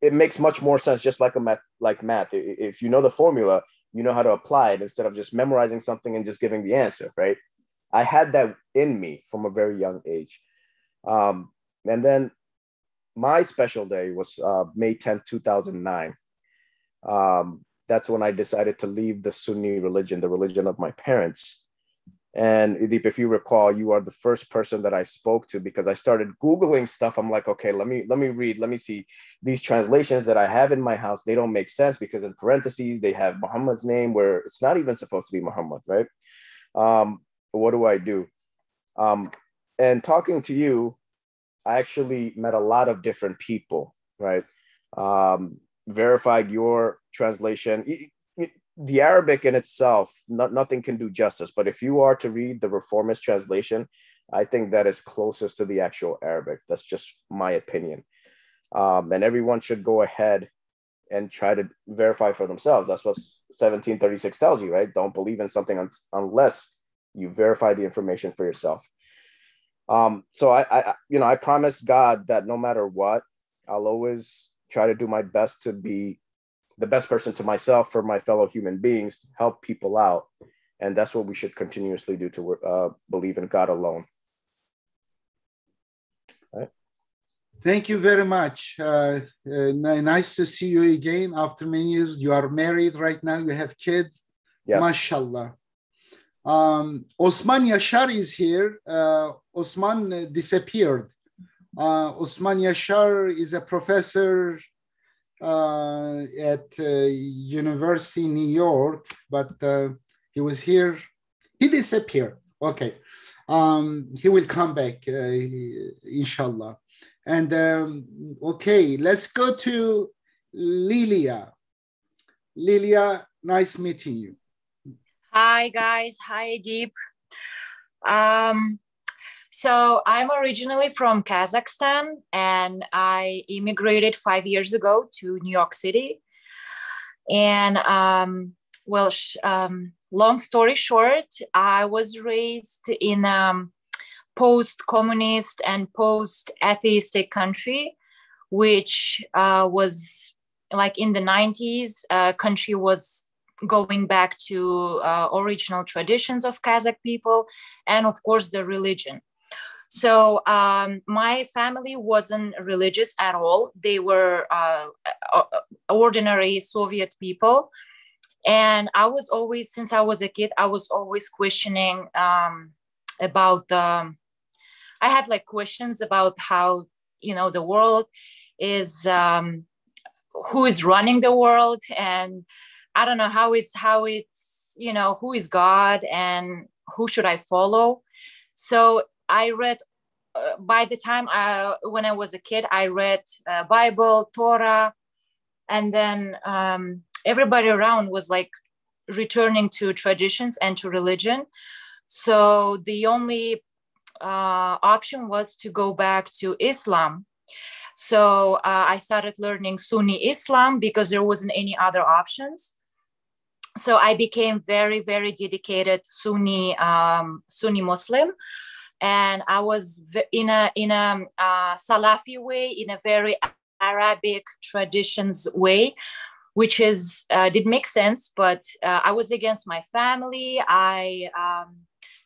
it makes much more sense, just like a math, like math. If you know the formula, you know how to apply it instead of just memorizing something and just giving the answer, right? I had that in me from a very young age. Um, and then my special day was uh, May 10th, 2009. Um, that's when I decided to leave the Sunni religion, the religion of my parents. And Edip, if you recall, you are the first person that I spoke to because I started Googling stuff. I'm like, okay, let me let me read, let me see these translations that I have in my house. They don't make sense because in parentheses they have Muhammad's name where it's not even supposed to be Muhammad, right? Um, what do I do? Um, and talking to you, I actually met a lot of different people, right? Um, verified your translation. The Arabic in itself, not, nothing can do justice. But if you are to read the Reformist translation, I think that is closest to the actual Arabic. That's just my opinion. Um, and everyone should go ahead and try to verify for themselves. That's what 1736 tells you, right? Don't believe in something un- unless you verify the information for yourself. Um, so I, I, you know, I promise God that no matter what, I'll always try to do my best to be the best person to myself for my fellow human beings, help people out, and that's what we should continuously do to uh, believe in God alone. Thank you very much. Uh, uh, nice to see you again after many years. You are married right now. You have kids. Yes. Mashallah. Um, Osman Yashar is here. Uh, Osman uh, disappeared. Uh, Osman Yashar is a professor uh, at uh, University New York, but uh, he was here. He disappeared. Okay. Um, he will come back, inshallah. And um, okay, let's go to Lilia. Lilia, nice meeting you. Hi guys, hi Deep. Um, so I'm originally from Kazakhstan and I immigrated five years ago to New York City. And um, well, sh- um, long story short, I was raised in a post-communist and post-atheistic country, which uh, was like in the 90s, uh, country was going back to uh, original traditions of Kazakh people, and of course the religion. So um, my family wasn't religious at all. They were uh, ordinary Soviet people. And I was always, since I was a kid, I was always questioning um, about the, I had like questions about how, you know, the world is, um, who is running the world. And I don't know how it's, how it's, you know, who is God and who should I follow? So I read uh, by the time I, when I was a kid, I read uh, Bible, Torah, and then um, everybody around was like returning to traditions and to religion. So the only uh, option was to go back to Islam. So uh, I started learning Sunni Islam because there wasn't any other options. So I became very, very dedicated Sunni um, Sunni Muslim and I was in a in a uh, Salafi way, in a very Arabic traditions way, which is uh, did make sense. But uh, I was against my family. I um,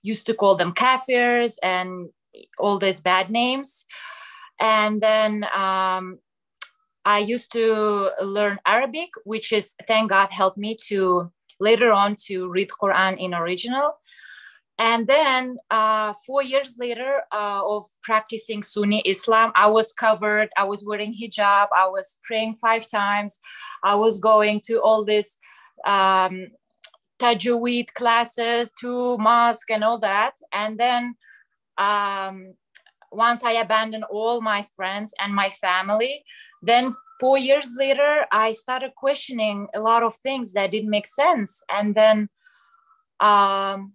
used to call them kafirs and all these bad names, and then. Um, I used to learn Arabic, which is thank God helped me to later on to read Quran in original and then uh, four years later uh, of practicing Sunni Islam, I was covered. I was wearing hijab. I was praying five times. I was going to all these um, tajweed classes, to mosque and all that. And then um, once I abandoned all my friends and my family, then four years later, I started questioning a lot of things that didn't make sense. And then um,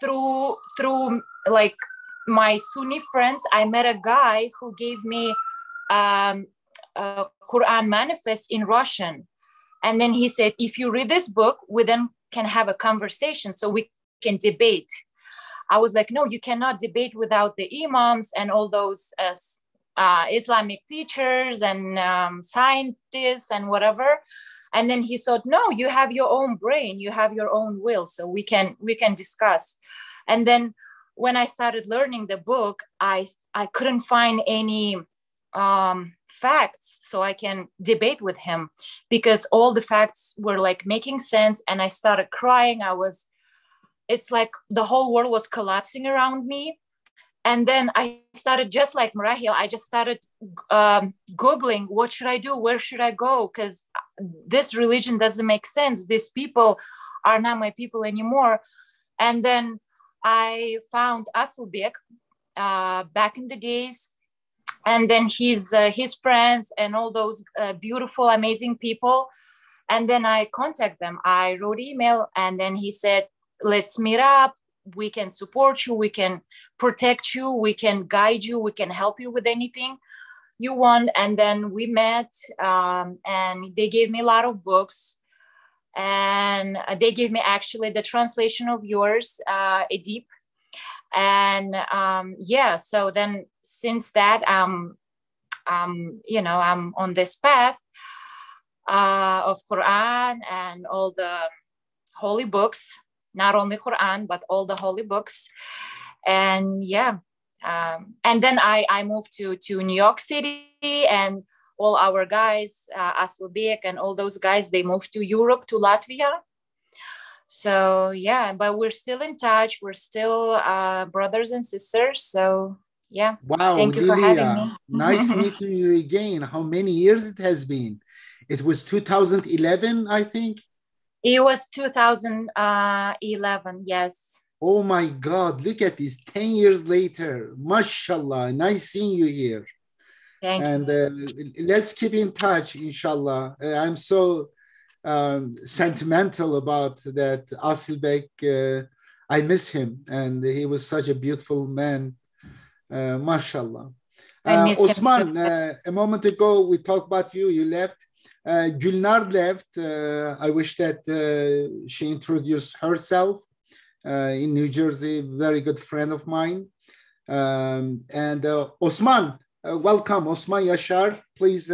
through through like my Sunni friends, I met a guy who gave me um, a Quran manifest in Russian. And then he said, if you read this book, we then can have a conversation so we can debate. I was like, no, you cannot debate without the imams and all those uh, uh, Islamic teachers and um, scientists and whatever and then he thought no you have your own brain you have your own will. So we can we can discuss. And then when i started learning the book i i couldn't find any um, facts so i can debate with him because all the facts were like making sense and i started crying. I was it's like the whole world was collapsing around me. And then i started just like marahil i just started um, googling what should i do? Where should i go? Because this religion doesn't make sense. These people are not my people anymore. And then i found Asylbek uh, back in the days. And then his uh, his friends and all those uh, beautiful amazing people. And then i contact them. I wrote email and then he said let's meet up. We can support you. We can protect you. We can guide you. We can help you with anything you want and then we met um, and they gave me a lot of books. And they gave me actually the translation of yours uh, Edip and um, yeah so then since that um, um you know i'm on this path uh, of quran and all the holy books not only Quran, but all the holy books. And yeah, um, and then I, I moved to, to New York City and all our guys, uh, Asylbek and all those guys, they moved to Europe, to Latvia. So yeah, but we're still in touch. We're still uh, brothers and sisters. So yeah. Wow, Thank you for having me. [laughs] nice meeting you again. How many years it has been? It was 2011, I think. It was 2011, yes. Oh my God, look at this 10 years later. Mashallah, nice seeing you here. Thank and you. Uh, let's keep in touch, inshallah. Uh, I'm so um, sentimental about that Asylbek. Uh, I miss him, and he was such a beautiful man. Uh, mashallah. Uh, Osman, uh, a moment ago we talked about you. You left. Uh, Gulnar left. Uh, I wish that uh, she introduced herself in New Jersey, very good friend of mine. Um, and uh, Osman, uh, welcome. Osman Yashar, please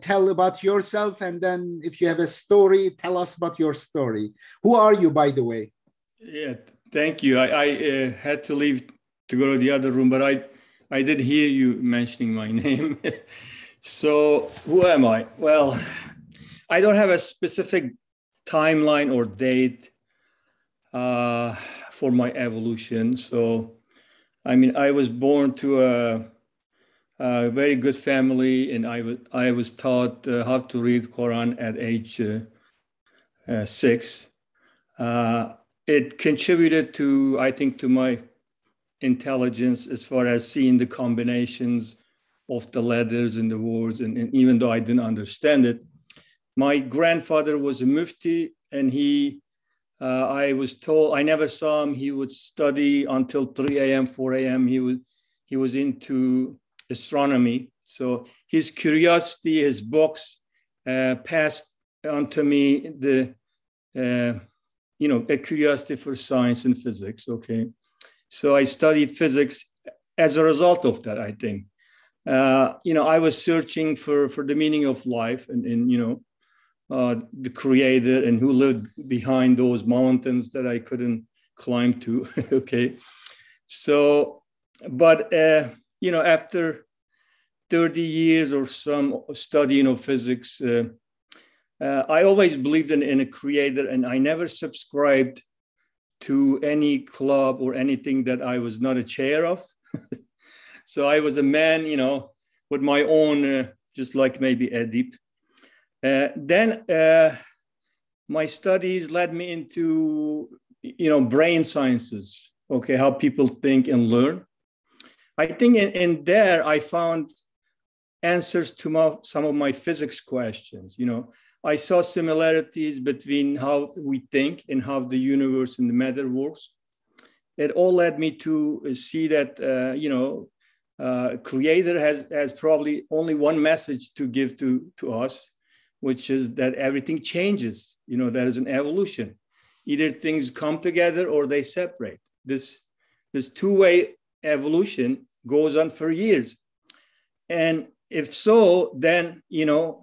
tell about yourself, and then if you have a story, tell us about your story. Who are you, by the way? Yeah, thank you. I, I uh, had to leave to go to the other room, but I, I did hear you mentioning my [laughs] name. so who am I? Well, I don't have a specific timeline or date uh, for my evolution. So, I mean, I was born to a, a very good family, and I was I was taught uh, how to read Quran at age uh, uh six. Uh, it contributed to, I think, to my intelligence as far as seeing the combinations of the letters and the words. And, and even though I didn't understand it, my grandfather was a mufti and he uh, I was told I never saw him. He would study until 3 a.m., 4 a.m. He was he was into astronomy. So his curiosity, his books, uh, passed on to me the uh, you know a curiosity for science and physics. Okay, so I studied physics as a result of that. I think uh, you know I was searching for for the meaning of life and and you know uh, the creator and who lived behind those mountains that I couldn't climb to. [laughs] okay. So, but, uh, you know, after 30 years or some studying of physics, uh, uh, I always believed in, in a creator and I never subscribed to any club or anything that I was not a chair of. [laughs] so I was a man, you know, with my own, uh, just like maybe Edip, uh, then uh, my studies led me into, you know, brain sciences, okay, how people think and learn. I think in, in there I found answers to my, some of my physics questions. You know, I saw similarities between how we think and how the universe and the matter works. It all led me to see that, uh, you know, uh, creator has, has probably only one message to give to, to us which is that everything changes. You know, there is an evolution. Either things come together or they separate. This, this two-way evolution goes on for years. And if so, then, you know,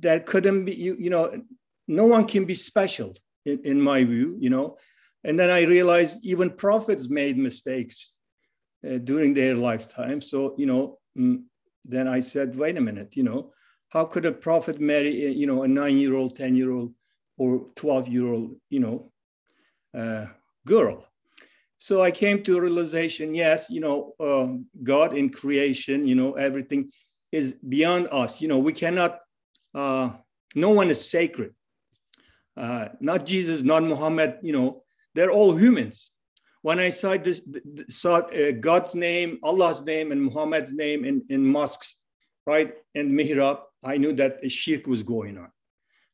that couldn't be, you, you know, no one can be special in, in my view, you know. And then I realized even prophets made mistakes uh, during their lifetime. So, you know, mm, then I said, wait a minute, you know, how could a prophet marry, you know, a nine-year-old, 10-year-old, or 12-year-old, you know, uh, girl? So I came to a realization, yes, you know, uh, God in creation, you know, everything is beyond us. You know, we cannot, uh, no one is sacred. Uh, not Jesus, not Muhammad, you know, they're all humans. When I saw this, saw uh, God's name, Allah's name, and Muhammad's name in, in mosques, right, and mihrab, I knew that a shirk was going on.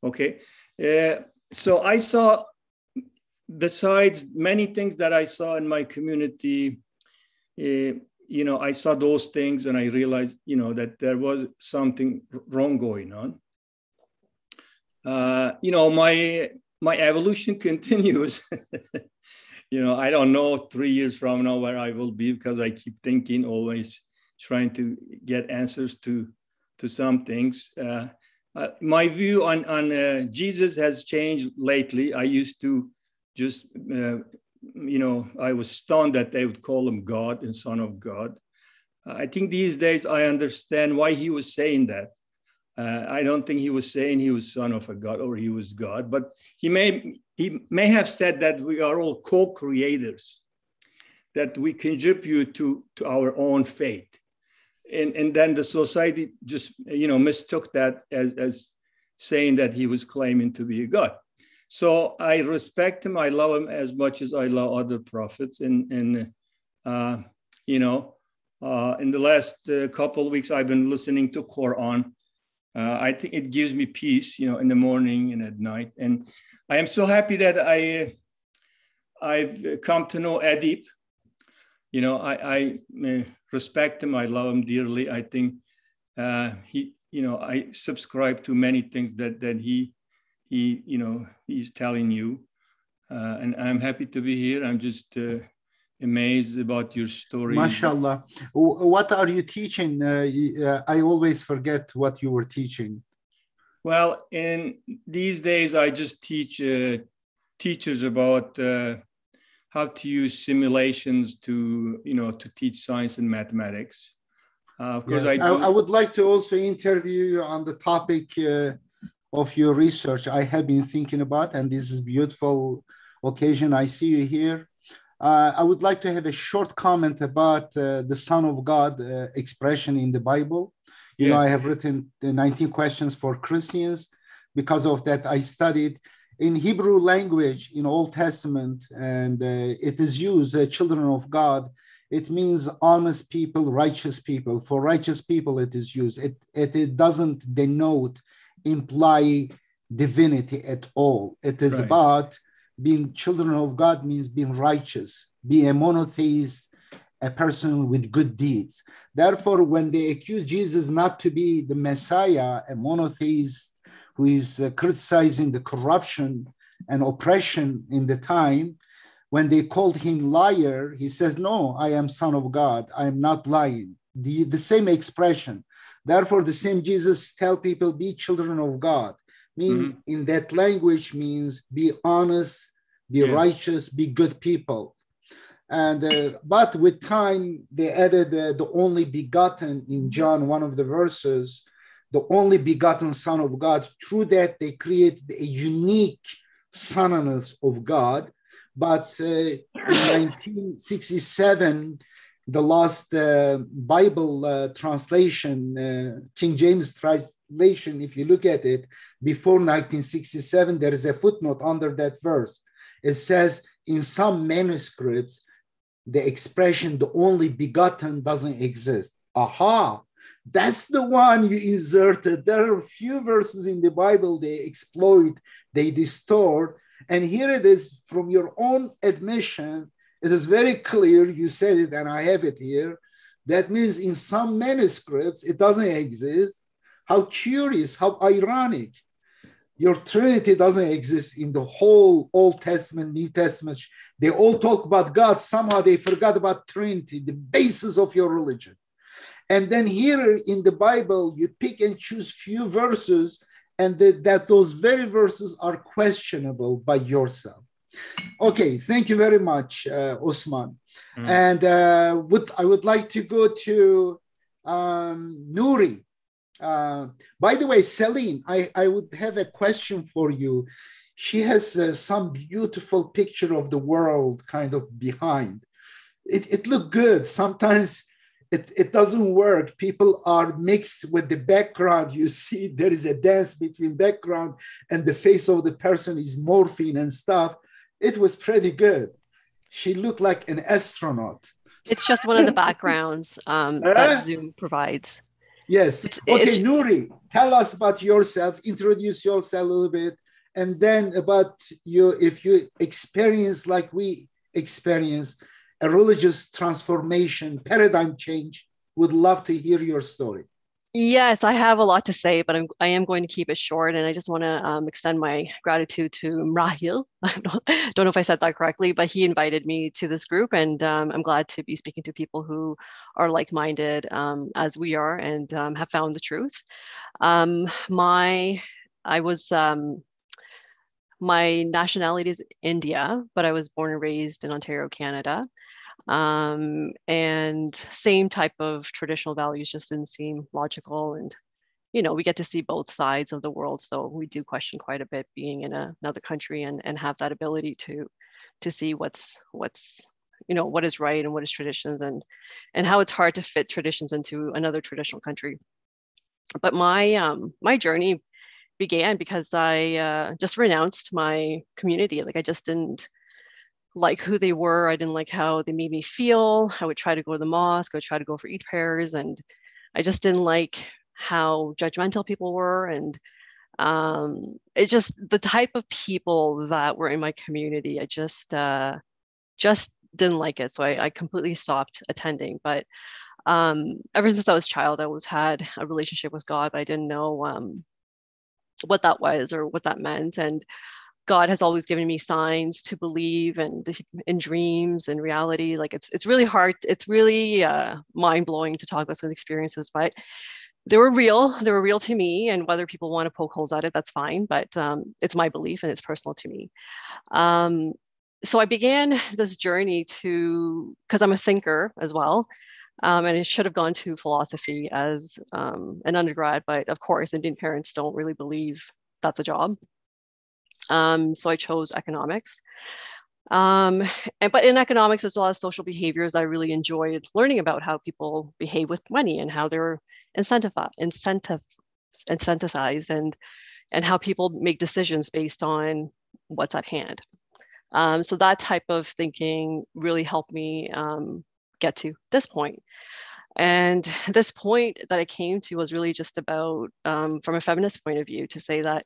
Okay. Uh, so I saw, besides many things that I saw in my community, uh, you know, I saw those things and I realized, you know, that there was something wrong going on. Uh, you know, my my evolution [laughs] continues. [laughs] you know, I don't know three years from now where I will be because I keep thinking, always trying to get answers to to some things. Uh, uh, my view on, on uh, Jesus has changed lately. I used to just, uh, you know, I was stunned that they would call him God and Son of God. I think these days I understand why he was saying that. Uh, I don't think he was saying he was son of a God or he was God, but he may he may have said that we are all co-creators, that we contribute to, to our own fate and, and then the society just you know mistook that as, as saying that he was claiming to be a god. So i respect him. I love him as much as i love other prophets. And and uh, you know uh, in the last uh, couple of weeks i've been listening to quran. Uh, i think it gives me peace you know in the morning and at night. And i am so happy that i i've come to know Edip you know i i respect him. I love him dearly. I think uh, he, you know, I subscribe to many things that that he, he, you know, he's telling you, uh, and I'm happy to be here. I'm just uh, amazed about your story. MashaAllah. What are you teaching? Uh, uh, I always forget what you were teaching. Well, in these days, I just teach uh, teachers about uh, how to use simulations to, you know, to teach science and mathematics. Uh, of course, yeah. I, I, I, would like to also interview you on the topic uh, of your research. I have been thinking about, and this is beautiful occasion. I see you here. Uh, I would like to have a short comment about uh, the Son of God uh, expression in the Bible. You know, I have written the 19 questions for Christians. Because of that, I studied in Hebrew language in Old Testament, and uh, it is used, uh, children of God. It means honest people, righteous people. For righteous people, it is used. It, it, it doesn't denote, imply divinity at all. It is right. about being children of God means being righteous, be a monotheist, a person with good deeds. Therefore, when they accuse Jesus not to be the Messiah, a monotheist who is uh, criticizing the corruption and oppression in the time, when they called him liar, he says, No, I am Son of God. I am not lying. The, the same expression. Therefore, the same Jesus tell people, be children of God mean mm-hmm. in that language means be honest, be yeah. righteous, be good people. And uh, but with time they added uh, the only begotten in John, one of the verses, the only begotten Son of God. Through that they created a unique sonness of God. But uh, in [laughs] 1967, the last uh, Bible uh, translation, uh, King James translation, if you look at it, before 1967, there is a footnote under that verse. It says in some manuscripts, the expression the only begotten doesn't exist. Aha, that's the one you inserted. There are a few verses in the Bible they exploit, they distort. And here it is from your own admission it is very clear, you said it, and I have it here. That means in some manuscripts, it doesn't exist. How curious, how ironic. Your Trinity doesn't exist in the whole Old Testament, New Testament. They all talk about God. Somehow they forgot about Trinity, the basis of your religion. And then here in the Bible, you pick and choose few verses, and that, that those very verses are questionable by yourself. Okay, thank you very much, uh, Osman. Mm. And uh, would, I would like to go to um, Nuri. Uh, by the way, Celine, I, I would have a question for you. She has uh, some beautiful picture of the world kind of behind. It, it looked good. Sometimes it, it doesn't work. People are mixed with the background. You see, there is a dance between background and the face of the person is morphine and stuff it was pretty good. She looked like an astronaut. It's just one of the [laughs] backgrounds um, that Zoom provides. Yes. It's, okay, it's... Nuri, tell us about yourself. Introduce yourself a little bit, and then about you. If you experience like we experience a religious transformation, paradigm change, would love to hear your story. Yes, I have a lot to say, but I'm, I am going to keep it short. And I just want to um, extend my gratitude to Rahil. [laughs] I don't, don't, know if I said that correctly, but he invited me to this group. And um, I'm glad to be speaking to people who are like minded um, as we are and um, have found the truth. Um, my, I was, um, my nationality is India, but I was born and raised in Ontario, Canada um, and same type of traditional values just didn't seem logical. And you know we get to see both sides of the world so we do question quite a bit being in a, another country and, and have that ability to to see what's what's you know what is right and what is traditions and and how it's hard to fit traditions into another traditional country. But my um my journey began because i uh, just renounced my community. Like i just didn't like who they were. I didn't like how they made me feel. I would try to go to the mosque, I would try to go for Eid prayers, and I just didn't like how judgmental people were. And um, it just the type of people that were in my community, I just uh, just didn't like it. So I, I completely stopped attending. But um, ever since I was a child, I always had a relationship with God, but I didn't know um, what that was or what that meant. And God has always given me signs to believe and in dreams and reality. Like it's it's really hard. It's really uh, mind blowing to talk about some experiences, but they were real. They were real to me, and whether people want to poke holes at it, that's fine. But um, it's my belief, and it's personal to me. Um, so I began this journey to because I'm a thinker as well. Um, and it should have gone to philosophy as um, an undergrad, but of course, Indian parents don't really believe that's a job. Um, so I chose economics. Um, and, but in economics, there's a lot of social behaviors I really enjoyed learning about how people behave with money and how they're incentive, incentivized and, and how people make decisions based on what's at hand. Um, so that type of thinking really helped me um, get to this point. And this point that I came to was really just about, um, from a feminist point of view, to say that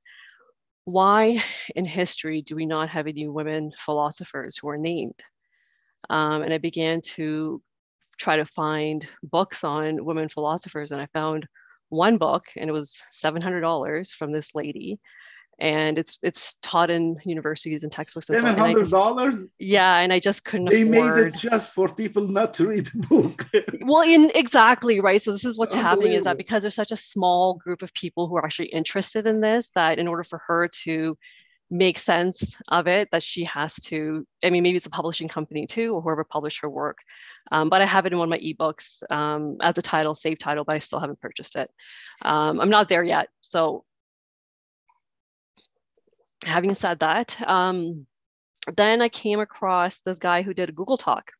why in history do we not have any women philosophers who are named? Um, and I began to try to find books on women philosophers, and I found one book, and it was $700 from this lady and it's it's taught in universities and textbooks. Seven hundred dollars. Yeah, and I just couldn't. They afford... made it just for people not to read the book. [laughs] well, in exactly right. So this is what's happening is that because there's such a small group of people who are actually interested in this, that in order for her to make sense of it, that she has to. I mean, maybe it's a publishing company too, or whoever published her work. Um, but I have it in one of my ebooks um, as a title, save title, but I still haven't purchased it. Um, I'm not there yet, so having said that, um, then I came across this guy who did a Google Talk,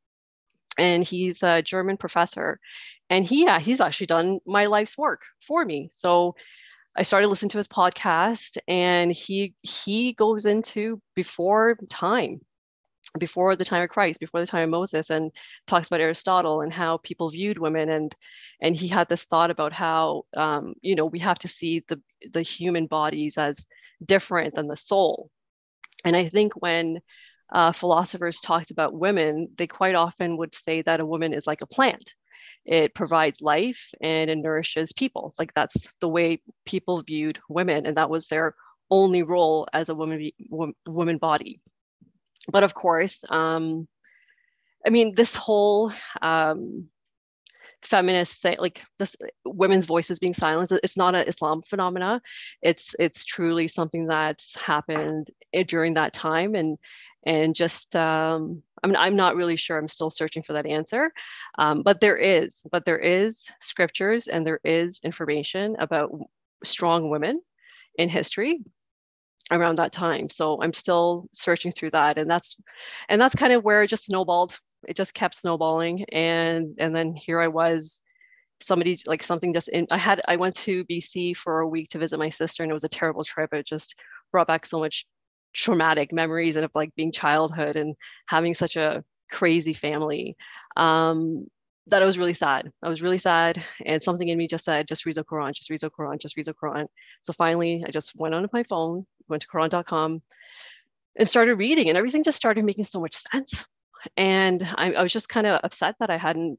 and he's a German professor, and he yeah, he's actually done my life's work for me. So I started listening to his podcast, and he he goes into before time, before the time of Christ, before the time of Moses, and talks about Aristotle and how people viewed women, and and he had this thought about how um, you know we have to see the the human bodies as different than the soul. And I think when uh, philosophers talked about women, they quite often would say that a woman is like a plant. It provides life and it nourishes people. Like that's the way people viewed women, and that was their only role as a woman woman body. But of course, um, I mean, this whole um, feminist thing like this women's voices being silenced it's not an islam phenomena. It's it's truly something that's happened during that time. And and just um, I mean, I'm not really sure. I'm still searching for that answer, um, but there is, but there is scriptures and there is information about strong women in history around that time. So I'm still searching through that, and that's and that's kind of where it just snowballed it just kept snowballing and and then here i was somebody like something just in i had i went to bc for a week to visit my sister and it was a terrible trip it just brought back so much traumatic memories and of like being childhood and having such a crazy family um that I was really sad. I was really sad, and something in me just said, "Just read the Quran. Just read the Quran. Just read the Quran." So finally, I just went on my phone, went to Quran.com, and started reading, and everything just started making so much sense and I, I was just kind of upset that I hadn't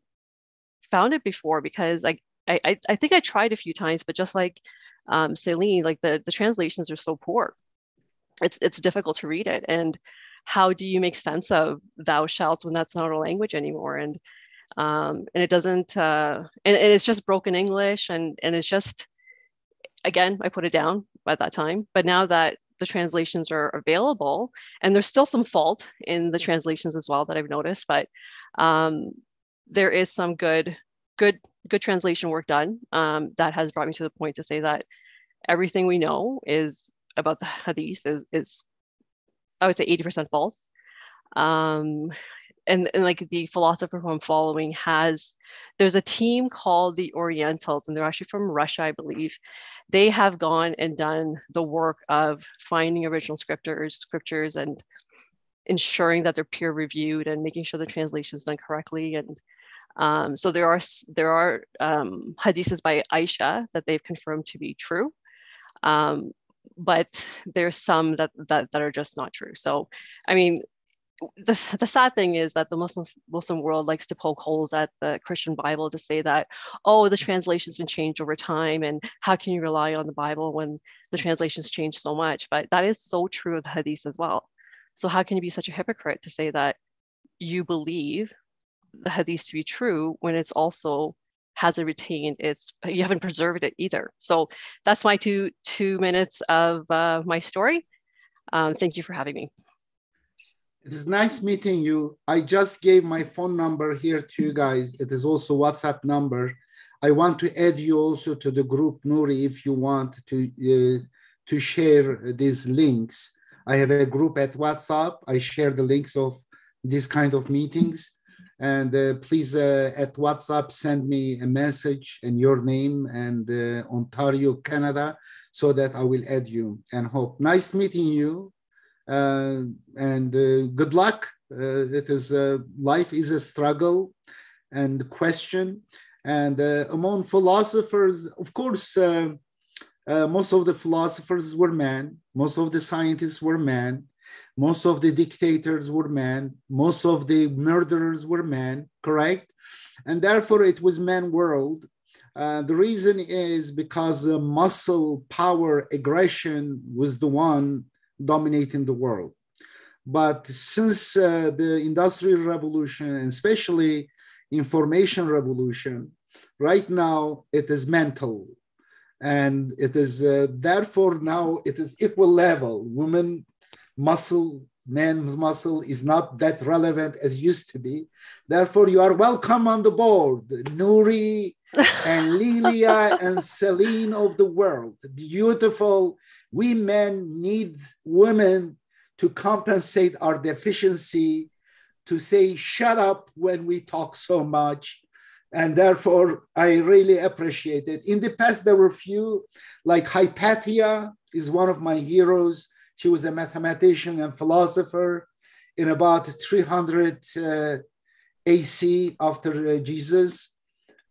found it before because I, I I think I tried a few times, but just like um, Celine, like the the translations are so poor. It's it's difficult to read it, and how do you make sense of thou shalt when that's not a language anymore? And um, and it doesn't, uh, and, and it's just broken English, and and it's just again I put it down at that time, but now that the translations are available. And there's still some fault in the translations as well that I've noticed, but um, there is some good, good, good translation work done um, that has brought me to the point to say that everything we know is about the hadith is, is I would say 80% false. Um, and, and like the philosopher who I'm following has, there's a team called the Orientals, and they're actually from Russia, I believe. They have gone and done the work of finding original scriptures, scriptures, and ensuring that they're peer reviewed and making sure the translation is done correctly. And um, so there are there are um, hadiths by Aisha that they've confirmed to be true. Um, but there's some that, that that are just not true. So, I mean, the, the sad thing is that the Muslim Muslim world likes to poke holes at the Christian Bible to say that, oh, the translation's been changed over time, and how can you rely on the Bible when the translations change so much? But that is so true of the Hadith as well. So how can you be such a hypocrite to say that you believe the Hadith to be true when it's also hasn't retained its you haven't preserved it either so that's my two two minutes of uh, my story um, thank you for having me it is nice meeting you. I just gave my phone number here to you guys. It is also WhatsApp number. I want to add you also to the group Nuri if you want to uh, to share these links. I have a group at WhatsApp. I share the links of these kind of meetings. And uh, please uh, at WhatsApp send me a message and your name and uh, Ontario, Canada, so that I will add you and hope. Nice meeting you. Uh, and uh, good luck. Uh, it is life is a struggle and question. And among philosophers, of course, most of the philosophers were men. Most of the scientists were men. Most of the dictators were men. Most of the murderers were men. Correct, and therefore it was man world. Uh, the reason is because uh, muscle power aggression was the one dominating the world. But since uh, the industrial revolution, and especially information revolution, right now it is mental. And it is uh, therefore now it is equal level. Women muscle, men's muscle is not that relevant as used to be. Therefore, you are welcome on the board, Nuri and [laughs] Lilia and Celine of the world. Beautiful we men need women to compensate our deficiency, to say, shut up when we talk so much. And therefore, I really appreciate it. In the past, there were few, like Hypatia is one of my heroes. She was a mathematician and philosopher in about 300 uh, AC after uh, Jesus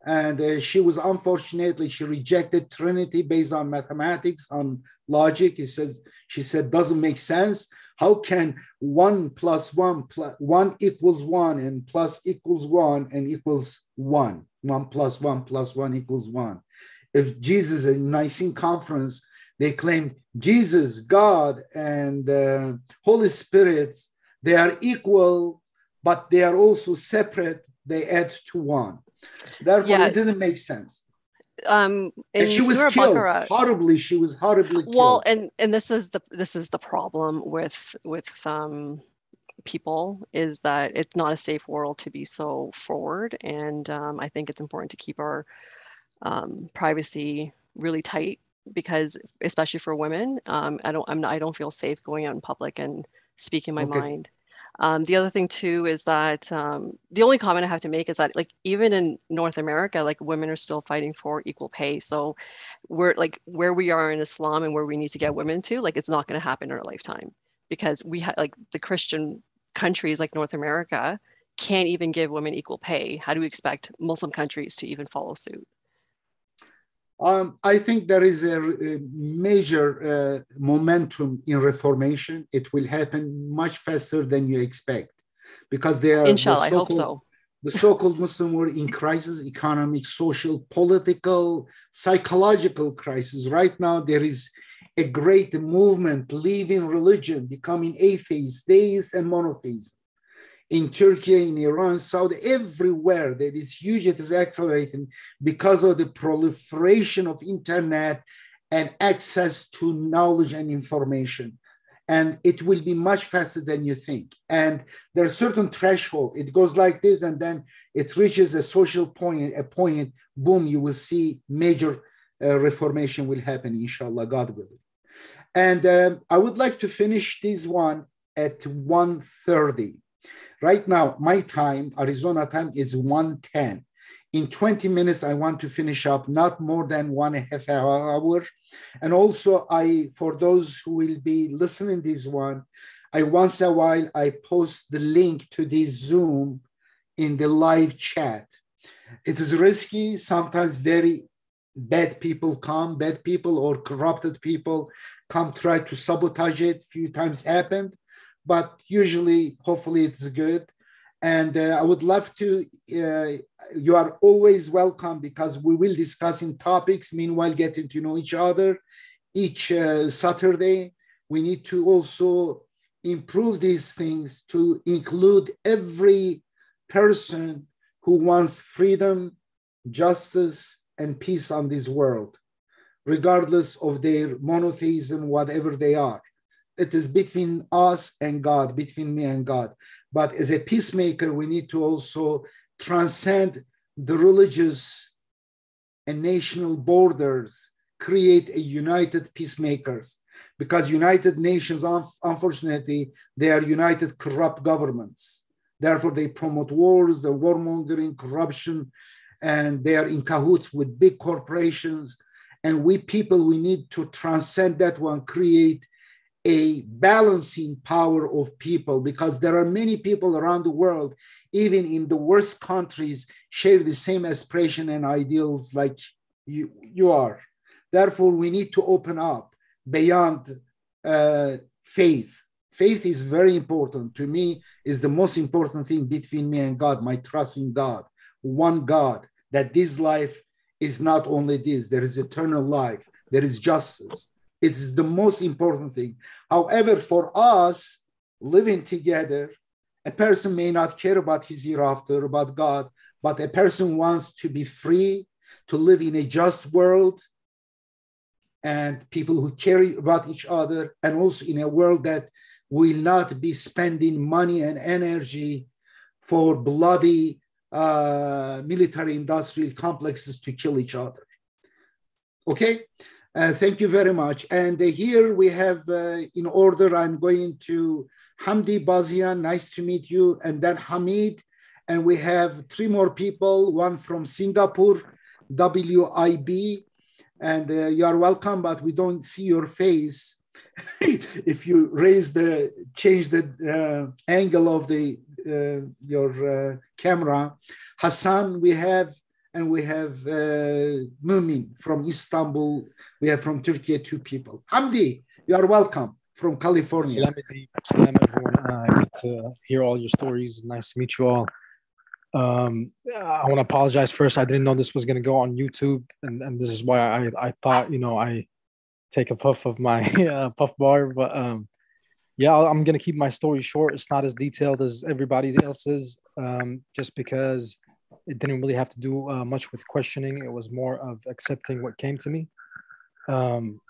and uh, she was unfortunately she rejected trinity based on mathematics on logic. He says she said doesn't make sense. How can one plus one plus one equals one and plus equals one and equals one? One plus one plus one equals one. If jesus in nicene conference they claimed jesus god and uh, holy spirit they are equal but they are also separate. They add to one Therefore, yeah. it didn't make sense. Um, and she was Surah killed Baqarah, horribly. She was horribly killed. Well, and and this is the this is the problem with with some people is that it's not a safe world to be so forward, and um, I think it's important to keep our um, privacy really tight because especially for women, um, I don't I'm not, I don't feel safe going out in public and speaking my okay. mind. Um, the other thing too is that um, the only comment I have to make is that like even in North America, like women are still fighting for equal pay. So we're like where we are in Islam and where we need to get women to, like it's not going to happen in our lifetime because we have like the Christian countries like North America can't even give women equal pay. How do we expect Muslim countries to even follow suit? Um, I think there is a, a major uh, momentum in reformation. It will happen much faster than you expect because they are Inshallah, the so-called, so. the so-called Muslim world in crisis, economic, social, political, psychological crisis. Right now, there is a great movement leaving religion, becoming atheists, deists, and monotheists in Turkey, in Iran, Saudi, everywhere that is huge, it is accelerating because of the proliferation of internet and access to knowledge and information. And it will be much faster than you think. And there's certain threshold. It goes like this, and then it reaches a social point, a point, boom, you will see major uh, reformation will happen, inshallah, God willing. And um, I would like to finish this one at 1.30 Right now, my time, Arizona time, is 110. In 20 minutes, I want to finish up, not more than one half hour. And also, I for those who will be listening this one, I once a while I post the link to this Zoom in the live chat. It is risky, sometimes very bad people come, bad people or corrupted people come try to sabotage it. Few times happened, but usually, hopefully, it's good. And uh, I would love to, uh, you are always welcome because we will discuss in topics, meanwhile, getting to know each other each uh, Saturday. We need to also improve these things to include every person who wants freedom, justice, and peace on this world, regardless of their monotheism, whatever they are. It is between us and God, between me and God. But as a peacemaker, we need to also transcend the religious and national borders, create a united peacemakers. Because United Nations, unfortunately, they are united corrupt governments. Therefore, they promote wars, the warmongering, corruption, and they are in cahoots with big corporations. And we people, we need to transcend that one, create a balancing power of people because there are many people around the world, even in the worst countries, share the same aspiration and ideals like you, you are. Therefore, we need to open up beyond uh, faith. Faith is very important to me, is the most important thing between me and God, my trust in God, one God, that this life is not only this, there is eternal life, there is justice, it's the most important thing. However, for us living together, a person may not care about his hereafter, about God, but a person wants to be free, to live in a just world, and people who care about each other, and also in a world that will not be spending money and energy for bloody uh, military industrial complexes to kill each other. Okay, uh, thank you very much. And uh, here we have, uh, in order, I'm going to Hamdi Bazian, nice to meet you, and then Hamid. And we have three more people, one from Singapore, WIB, and uh, you are welcome, but we don't see your face. [laughs] if you raise the, change the uh, angle of the your camera. Hassan, we have and we have uh, Mumin from Istanbul. We have from Turkey two people. Hamdi, you are welcome from California. Salam, Salam everyone. Uh, to hear all your stories. Nice to meet you all. Um, I want to apologize first. I didn't know this was going to go on YouTube, and, and this is why I, I thought, you know, I take a puff of my [laughs] uh, puff bar. But um, yeah, I'm going to keep my story short. It's not as detailed as everybody else's, um, just because it didn't really have to do uh, much with questioning. It was more of accepting what came to me. Um,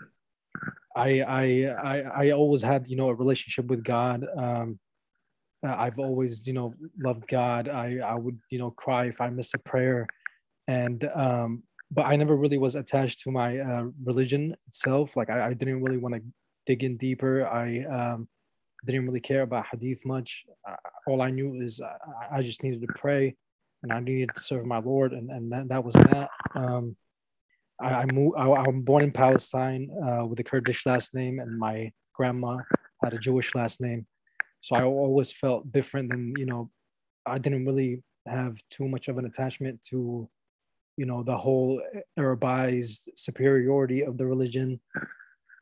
I, I, I, I always had, you know, a relationship with God. Um, I've always, you know, loved God. I, I would, you know, cry if I miss a prayer. And, um, but I never really was attached to my uh, religion itself. Like I, I didn't really want to dig in deeper. I, um, didn't really care about hadith much. Uh, all I knew is I, I just needed to pray and I needed to serve my Lord, and, and that, that was that. Um, I, I moved. I, am born in Palestine uh, with a Kurdish last name, and my grandma had a Jewish last name, so I always felt different than you know. I didn't really have too much of an attachment to, you know, the whole Arabized superiority of the religion.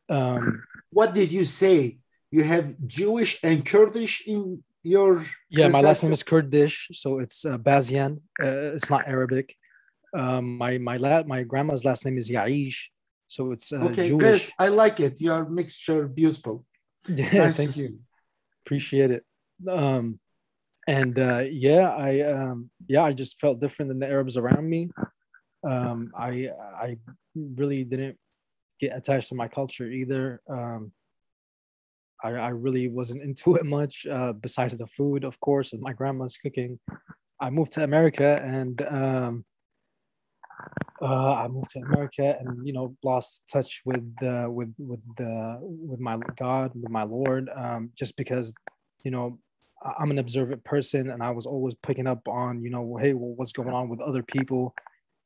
Um, what did you say? You have Jewish and Kurdish in your yeah my last name is kurdish so it's uh, bazian uh, it's not arabic. Um my my la- my grandma's last name is yaish so it's uh, okay Jewish. good i like it. Your mixture beautiful. [laughs] Yeah nice thank you. Appreciate it. Um and uh yeah i um yeah i just felt different than the arabs around me. Um i i really didn't get attached to my culture either. Um I, I really wasn't [laughs] into it much, uh, besides the food, of course, and my grandma's cooking. I moved to America and um, uh, I moved to America and you know lost touch with uh, with with the with my God, with my Lord, um, just because you know I'm an observant person and I was always picking up on you know hey well, what's going on with other people,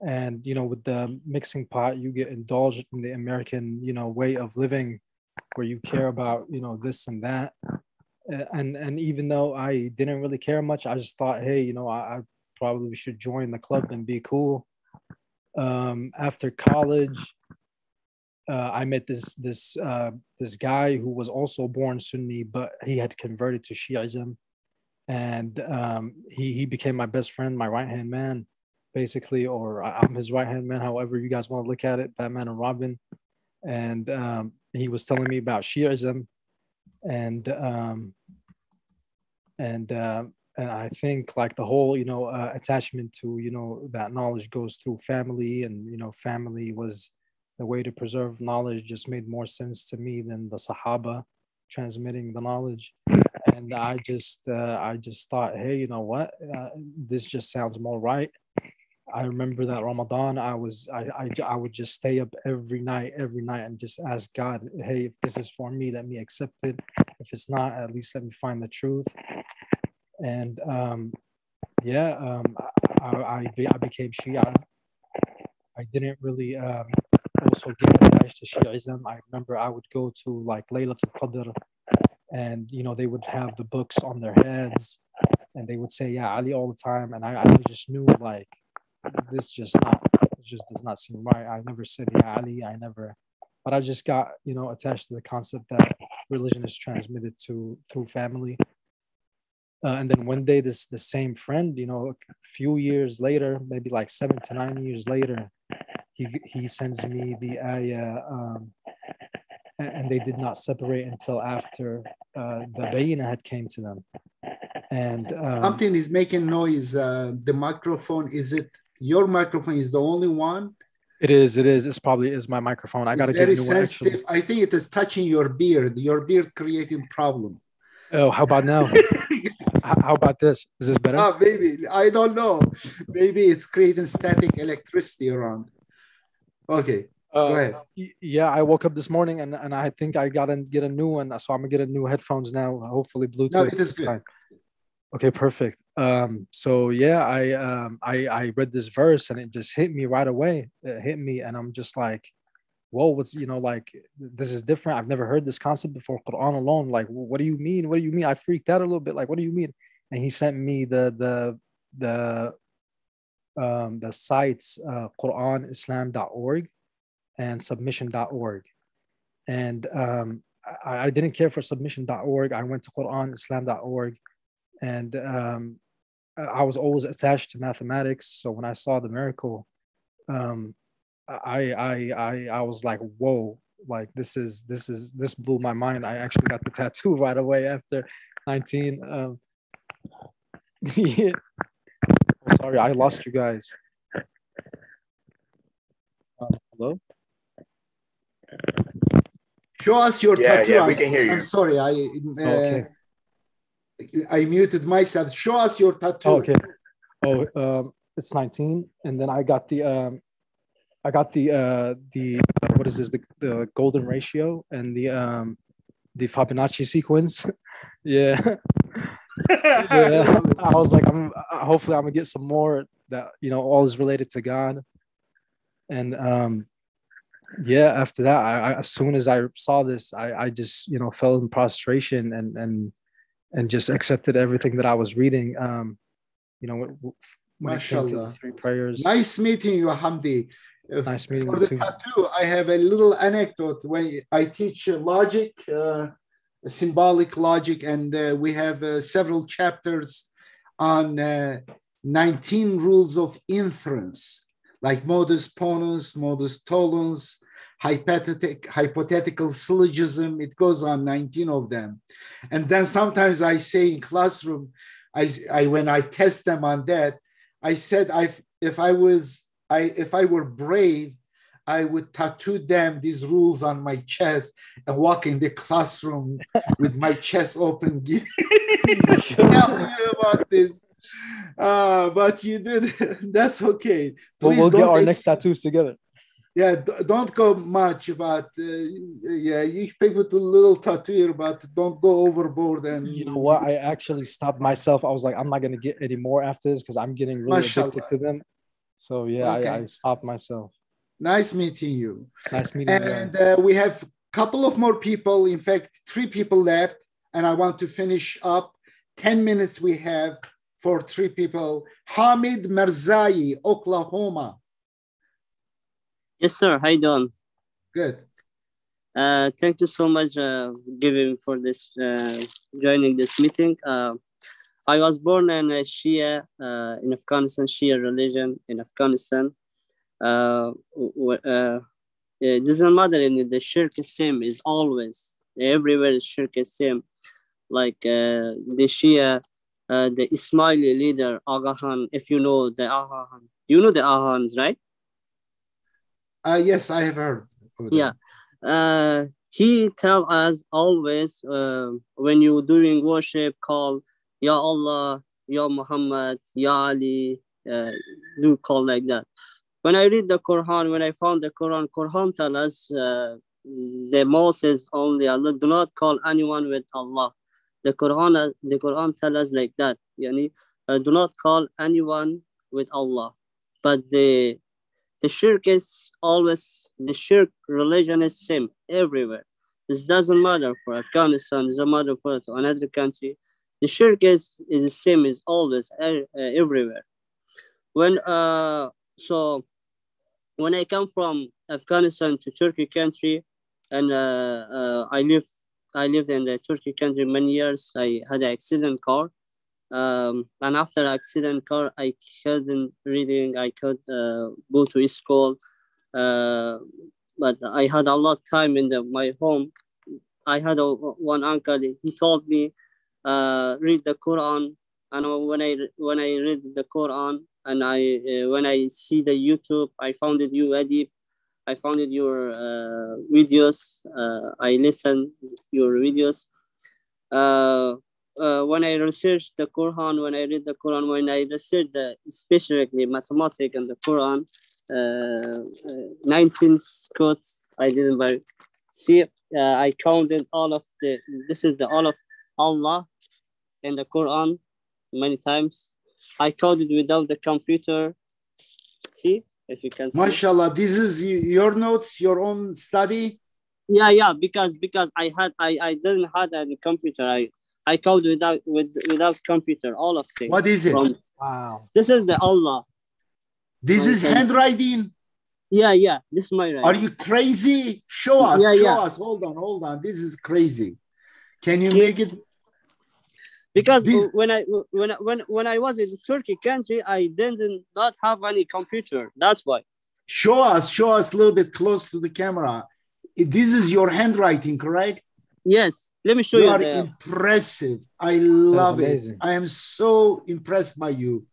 and you know with the mixing pot you get indulged in the American you know way of living where you care about you know this and that. And and even though i didn't really care much i just thought hey you know i, I probably should join the club and be cool. Um, after college uh, I met this this uh, this guy who was also born Sunni, but he had converted to Shiism, and um, he he became my best friend, my right hand man, basically, or I'm his right hand man, however you guys want to look at it, Batman and Robin, and um, he was telling me about Shiism, and um, and uh, and I think like the whole you know uh, attachment to you know that knowledge goes through family, and you know family was the way to preserve knowledge just made more sense to me than the Sahaba transmitting the knowledge. And I just, uh, I just thought, hey, you know what? Uh, this just sounds more right. I remember that Ramadan, I was, I, I, I would just stay up every night, every night, and just ask God, hey, if this is for me, let me accept it. If it's not, at least let me find the truth. And um, yeah, um, I, I, I became Shia. I didn't really um, also get attached to Shiism. I remember I would go to like Laylatul Qadr and you know they would have the books on their heads and they would say yeah Ali all the time and I, I just knew like this just not just does not seem right. I never said yeah Ali. I never but I just got you know attached to the concept that religion is transmitted to through family. Uh, and then one day this the same friend you know a few years later maybe like seven to nine years later he he sends me the ayah, um, and they did not separate until after uh, the bayina had came to them. And um, something is making noise. Uh, the microphone is it your microphone is the only one? It is. It is. It's probably is my microphone. I got to get a new sensitive. one. I think it is touching your beard. Your beard creating problem. Oh, how about now? [laughs] how about this? Is this better? Ah, maybe. I don't know. Maybe it's creating static electricity around. Okay. Uh, Go ahead. Yeah, I woke up this morning and, and I think I gotta get a new one. So I'm gonna get a new headphones now. Hopefully Bluetooth. No, it is good. Time. Okay, perfect. Um, so yeah, I um I I read this verse and it just hit me right away. It hit me and I'm just like, whoa, what's you know like this is different. I've never heard this concept before. Quran alone, like what do you mean? What do you mean? I freaked out a little bit. Like what do you mean? And he sent me the the the um, the sites uh, quranislam.org and submission.org and um, I, I, didn't care for submission.org i went to quranislam.org and um, i was always attached to mathematics so when i saw the miracle um, I, I i i was like whoa like this is this is this blew my mind i actually got the tattoo [laughs] right away after 19 um, [laughs] yeah Oh, sorry, I lost you guys. Um, hello? Show us your yeah, tattoo. Yeah, we can hear you. I'm sorry, I uh, okay. I muted myself. Show us your tattoo. Oh, okay. Oh, um, it's 19, and then I got the um, I got the uh, the uh, what is this? The, the golden ratio and the um, the Fibonacci sequence. [laughs] yeah. [laughs] yeah, I was like, I'm hopefully I'm gonna get some more that you know all is related to God. And um, yeah, after that, I, I as soon as I saw this, I, I just you know fell in prostration and and and just accepted everything that I was reading. Um, you know, when, it came to the three prayers. Nice meeting you, Hamdi. Nice meeting For you the too. tattoo, I have a little anecdote when I teach logic. Uh, symbolic logic, and uh, we have uh, several chapters on uh, 19 rules of inference, like modus ponens, modus tollens, hypothetical syllogism. It goes on 19 of them. And then sometimes I say in classroom, I, I when I test them on that, I said I if I was I if I were brave, I would tattoo them these rules on my chest and walk in the classroom [laughs] with my chest open, [laughs] [laughs] tell you about this. Uh, but you did. That's okay. Please we'll get our next tattoos together. Yeah, don't go much, but uh, yeah, you pick with a little tattoo, but don't go overboard. And you know what? I actually stopped myself. I was like, I'm not gonna get any more after this because I'm getting really addicted to them. So yeah, okay. I, I stopped myself. Nice meeting you. Nice meeting you. And uh, we have a couple of more people. In fact, three people left. And I want to finish up 10 minutes we have for three people. Hamid Merzai, Oklahoma. Yes, sir. How you doing? Good. Uh, thank you so much, uh, giving for this uh, joining this meeting. Uh, I was born in a Shia uh, in Afghanistan, Shia religion in Afghanistan. Uh, uh, it doesn't matter in the shirk same is always everywhere is shirk same. Like uh, the Shia, uh, the Ismaili leader Aga Khan. If you know the Aga Khan, you know the Aga Khans, right? Uh, yes, I have heard. Yeah. Uh, he tell us always uh, when you doing worship, call Ya Allah, Ya Muhammad, Ya Ali, uh, do call like that. When I read the Quran, when I found the Quran, Quran tell us uh, the Moses only Allah. Do not call anyone with Allah. The Quran, the Quran tell us like that. Yani, uh, do not call anyone with Allah. But the the shirk is always the shirk religion is same everywhere. This doesn't matter for Afghanistan. It doesn't matter for another country. The shirk is is the same as always uh, everywhere. When uh so when I come from Afghanistan to Turkey country, and uh, uh, I live I lived in the Turkey country many years. I had an accident car, um, and after accident car, I couldn't reading. I could uh, go to school, uh, but I had a lot of time in the, my home. I had a, one uncle. He told me uh, read the Quran, and when I when I read the Quran and I uh, when I see the YouTube, I found it you Edip. I found it your uh, videos. Uh, I listen your videos. Uh, uh, when I researched the Quran, when I read the Quran, when I researched the specifically mathematics and the Quran, uh, 19 quotes I didn't buy. See, uh, I counted all of the. This is the all of Allah in the Quran many times. I counted without the computer. See if you can. See. Mashallah, this is your notes, your own study. Yeah, yeah, because because I had I I didn't have any computer. I I code without with without computer, all of things. What is it? From, wow. This is the Allah. This is handwriting. Yeah, yeah. This is my writing. Are you crazy? Show us. Yeah, show yeah. us. Hold on, hold on. This is crazy. Can you See? make it? Because This- when I when I- when when I was in Turkey country, I didn't not have any computer. That's why. Show us. Show us a little bit close to the camera. This is your handwriting, correct? Yes. Let me show you you are the- impressive. I love it. I am so impressed by you.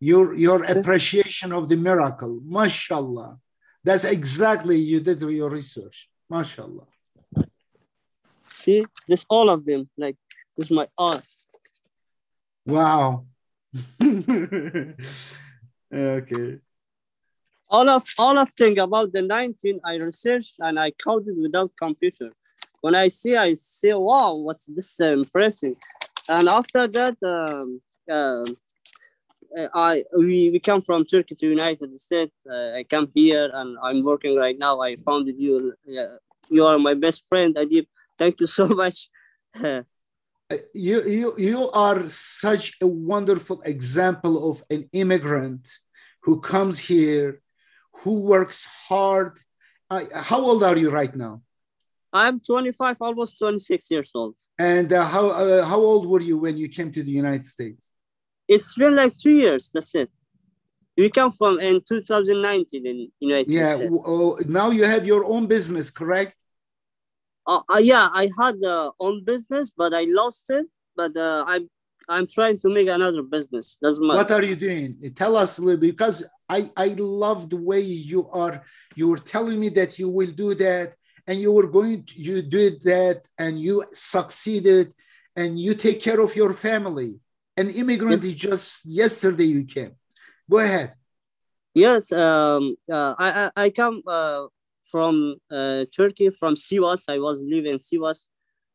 Your your appreciation of the miracle. Mashallah. That's exactly you did your research. Mashallah. See, this all of them. Like this is my art. Wow. [laughs] okay. all of all of thing about the 19 i researched and i coded without computer when i see i say wow what's this uh, impressive? And after that um, um, uh, i we, we come from turkey to united states. Uh, i come here and i'm working right now. I founded you uh, you are my best friend Edip. thank you so [laughs] much. You you you are such a wonderful example of an immigrant who comes here who works hard. Uh, how old are you right now i'm 25 almost 26 years old and uh, how uh, how old were you when you came to the united states it's been like two years that's it we come from in 2019 in united yeah states w- oh, now you have your own business correct uh, uh, yeah, I had uh, own business, but I lost it. But uh, I'm I'm trying to make another business. That's my. what are you doing tell us a little bit because i i love the way you are you were telling me that you will do that and you were going to, you did that and you succeeded and you take care of your family an immigrant is just yesterday you came go ahead Yes, um, uh, I, I come uh, from uh, Turkey, from Sivas. I was living in Sivas,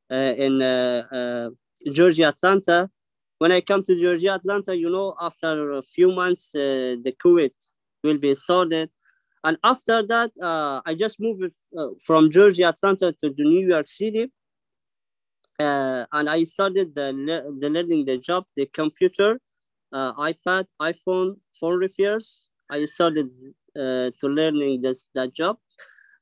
uh, in uh, uh, Georgia, Atlanta. When I come to Georgia, Atlanta, you know, after a few months, uh, the Covid will be started. And after that, uh, I just moved uh, from Georgia, Atlanta to the New York City. Uh, and I started the, le- the learning the job, the computer, uh, iPad, iPhone, phone repairs. I started uh, to learning this that job,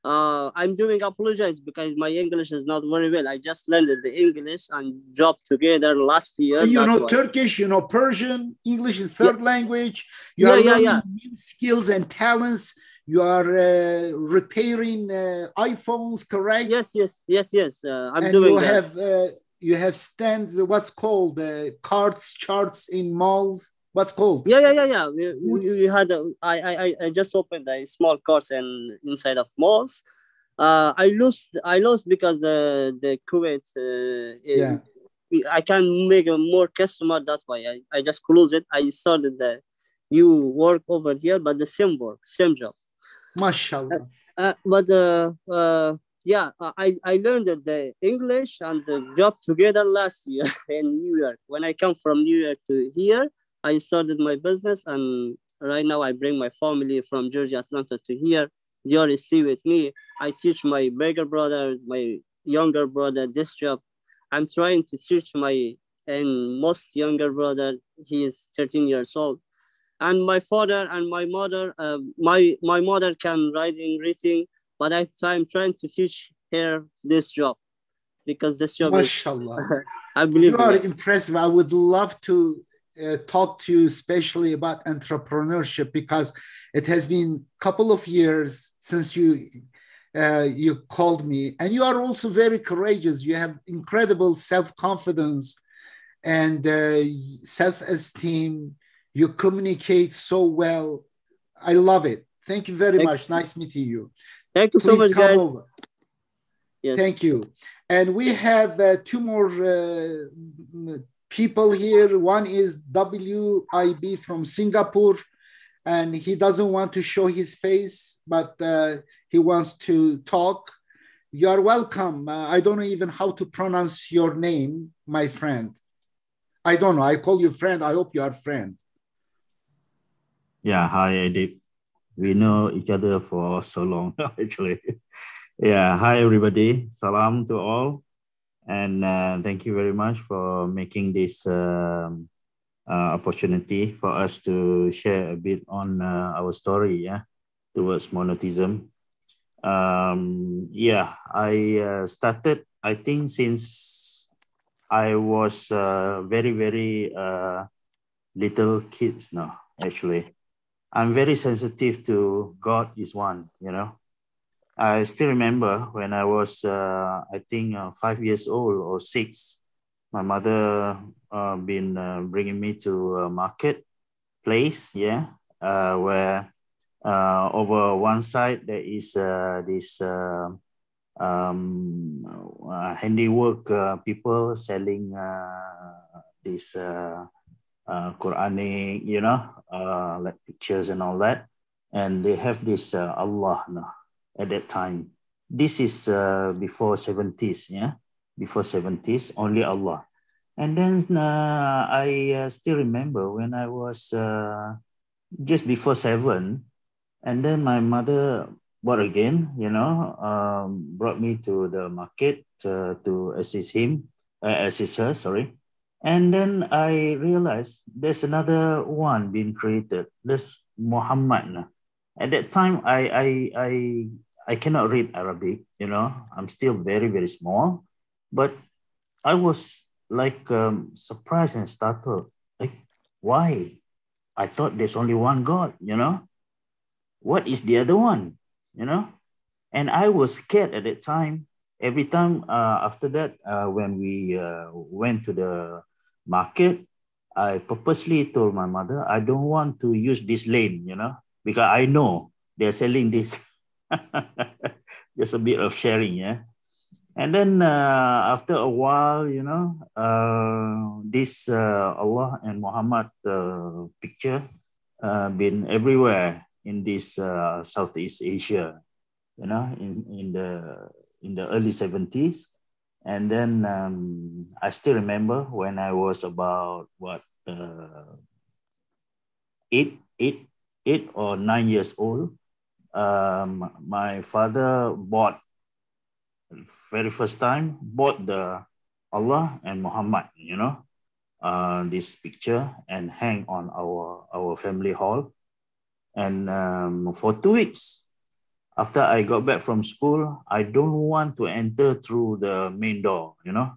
uh, I'm doing apologize because my English is not very well. I just learned the English and job together last year. You know why. Turkish, you know Persian, English is third yeah. language. You yeah, are yeah, learning yeah. new skills and talents. You are uh, repairing uh, iPhones, correct? Yes, yes, yes, yes. Uh, I'm and doing you that. have uh, you have stands. What's called uh, cards, charts in malls. What's called? Yeah, yeah, yeah, yeah. We, we, we had a, I, I, I just opened a small course and inside of malls. Uh, I lost I lost because the the Covid. Uh, Yeah. I can make a more customer. That's why I, I just close it. I started the new work over here, but the same work, same job. Mashallah. Uh, but uh, uh, yeah, I, I learned the English and the job together last year [laughs] in New York. When I come from New York to here, I started my business, and right now I bring my family from Georgia, Atlanta to here. They are still with me. I teach my bigger brother, my younger brother this job. I'm trying to teach my and most younger brother. He is 13 years old, and my father and my mother. Uh, my my mother can writing, reading, but I, I'm trying to teach her this job because this job Mashallah. [laughs] is. I believe you are it. impressive. I would love to uh, talk to you especially about entrepreneurship because it has been a couple of years since you uh, you called me and you are also very courageous you have incredible self-confidence and uh, self-esteem you communicate so well i love it thank you very Thank much nice meeting you Thank you so much, guys. over. Yes. Thank you. And we have uh, two more uh, people here. One is WIB from Singapore, and he doesn't want to show his face, but uh, he wants to talk. You are welcome. Uh, I don't know even how to pronounce your name, my friend. I don't know. I call you friend. I hope you are friend. Yeah, hi, Edip. We know each other for so long, [laughs] actually. Yeah, hi, everybody. Salam to all. And uh, thank you very much for making this um, uh, opportunity for us to share a bit on uh, our story, yeah, towards monotheism. Um, yeah, I uh, started, I think, since I was uh, very, very uh, little kids now, actually. I'm very sensitive to God is one, you know. I still remember when I was, uh, I think, uh, five years old or six, my mother uh, been uh, bringing me to a market place, yeah, uh, where uh, over one side there is this um, handiwork people selling this Quranic, you know, uh, like pictures and all that. And they have this uh, Allah at that time. This is uh, before 70s, yeah, before 70s, only Allah. And then uh, I uh, still remember when I was uh, just before seven, and then my mother bought again, you know, um, brought me to the market uh, to assist him, assist her, sorry. And then I realized there's another one being created. There's Muhammad. At that time, I I I I cannot read Arabic. You know, I'm still very very small, but I was like um, surprised and startled. Like, why? I thought there's only one God. You know, what is the other one? You know, and I was scared at that time. Every time uh, after that, uh, when we uh, went to the market, I purposely told my mother, I don't want to use this lane, you know, because I know they're selling this. [laughs] Just a bit of sharing, yeah. And then uh, after a while, you know, uh, this uh, Allah and Muhammad uh, picture uh, been everywhere in this uh, Southeast Asia, you know, in, in the in the early 70s. And then um, I still remember when I was about what uh, eight, eight, eight or nine years old. Um, my father bought very first time bought the Allah and Muhammad, you know, uh, this picture and hang on our our family hall. And um, for two weeks, after I got back from school, I don't want to enter through the main door, you know,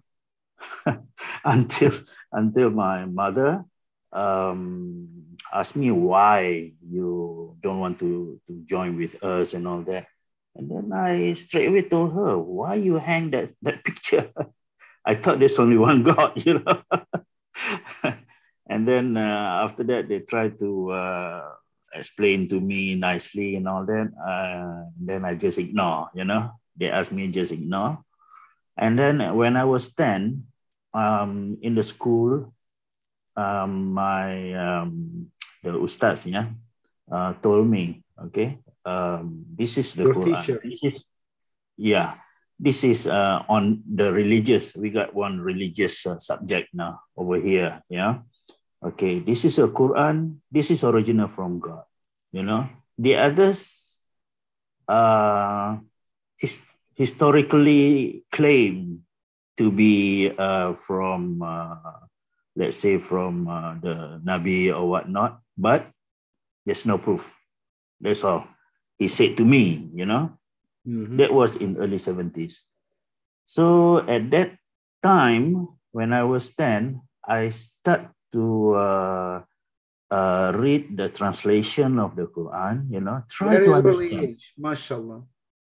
[laughs] until until my mother um, asked me why you don't want to, to join with us and all that. And then I straight away told her, why you hang that, that [laughs] picture? I thought there's only one God, [laughs] you know. and then uh, after that, they tried to uh, explain to me nicely and all that. Uh, then I just ignore, you know. They asked me just ignore. And then when I was 10, um, in the school, um, my um, the ustaz yeah, uh, told me, okay, um, this is the Your Quran. teacher. This is, yeah, this is uh, on the religious. We got one religious uh, subject now over here, yeah. Okay, this is a Quran. This is original from God. You know, the others, uh, his, historically claim to be uh, from, uh, let's say, from uh, the Nabi or whatnot, but there's no proof. That's all. He said to me, you know, Mhm. that was in early 70s. So at that time, when I was 10, I start to uh, uh, read the translation of the Quran, you know, try Very to understand. age, mashallah.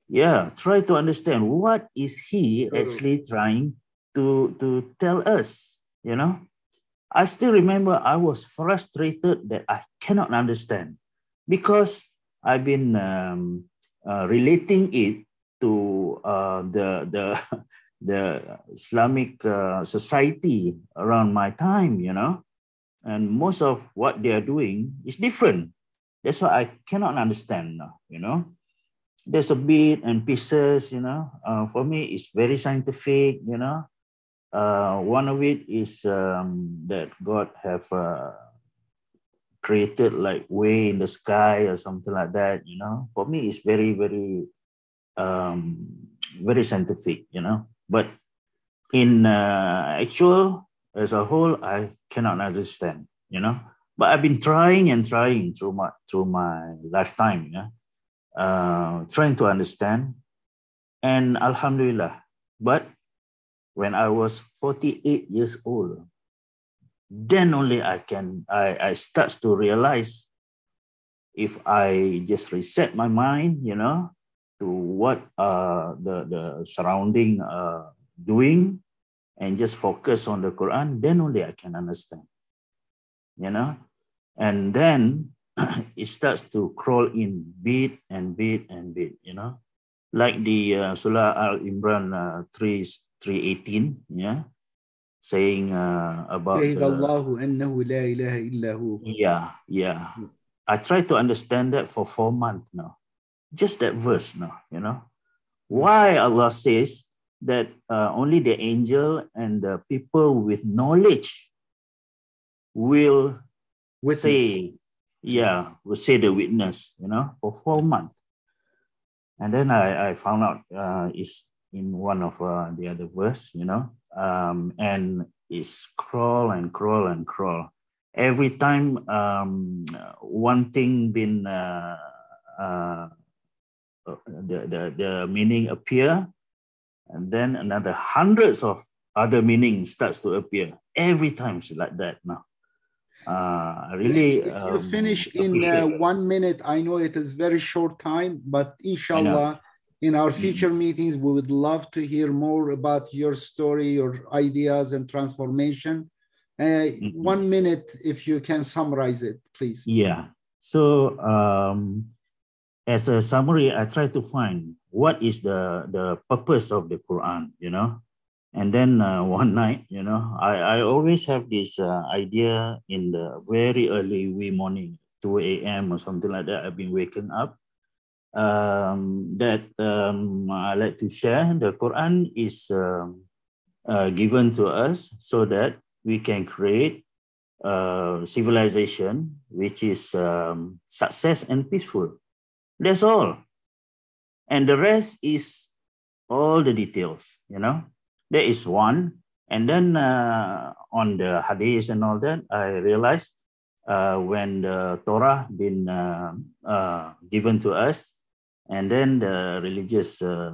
Yeah, try to understand what is he Totally. actually trying to, to tell us, you know. I still remember I was frustrated that I cannot understand because I've been um, uh, relating it to uh, the, the, [laughs] the Islamic uh, society around my time, you know. And most of what they are doing is different. That's why I cannot understand you know there's a bit and pieces, you know. Uh, for me, it's very scientific, you know. Uh, one of it is um, that God have uh, created like way in the sky or something like that, you know. For me, it's very, very, um, very scientific, you know. But in uh, actual, as a whole, I cannot understand, you know. But I've been trying and trying through my through my lifetime, you know uh, trying to understand. And Alhamdulillah. But when I was 48 years old, then only I can, I, I start to realize if I just reset my mind, you know, to what uh, the, the surrounding uh, doing and just focus on the Quran, then only I can understand. You know? And then [clears throat] it starts to crawl in bit and bit and bit, you know? Like the uh, Surah Al Imran uh, 3, 318, yeah? Saying uh, about. Uh, yeah, yeah. I try to understand that for four months now just that verse now, you know, why Allah says that uh, only the angel and the people with knowledge will Witness. say yeah, will say the witness, you know, for four months. And then I, I found out uh, it's in one of uh, the other verse, you know, um, and it's crawl and crawl and crawl. Every time um, one thing been uh, uh, the, the, the meaning appear, and then another hundreds of other meanings starts to appear. Every time it's like that now. Uh, really if you um, finish in uh, one minute, I know it is very short time, but inshallah, in our Mm. future meetings, we would love to hear more about your story, your ideas, and transformation. Uh, Mhm. One minute, if you can summarize it, please. Yeah. So um, as a summary, I try to find what is the the purpose of the Quran, you know. And then uh, [laughs] one night, you know, I, I always have this uh, idea in the very early wee morning, 2 a.m. or something like that. I've been waking up. Um, that um, I like to share. The Quran is um, uh, given to us so that we can create uh, civilization which is um, success and peaceful. That's all. And the rest is all the details, you know. There is one. And then uh, on the hadith and all that, I realized uh, when the Torah been uh, uh, given to us, and then the religious uh,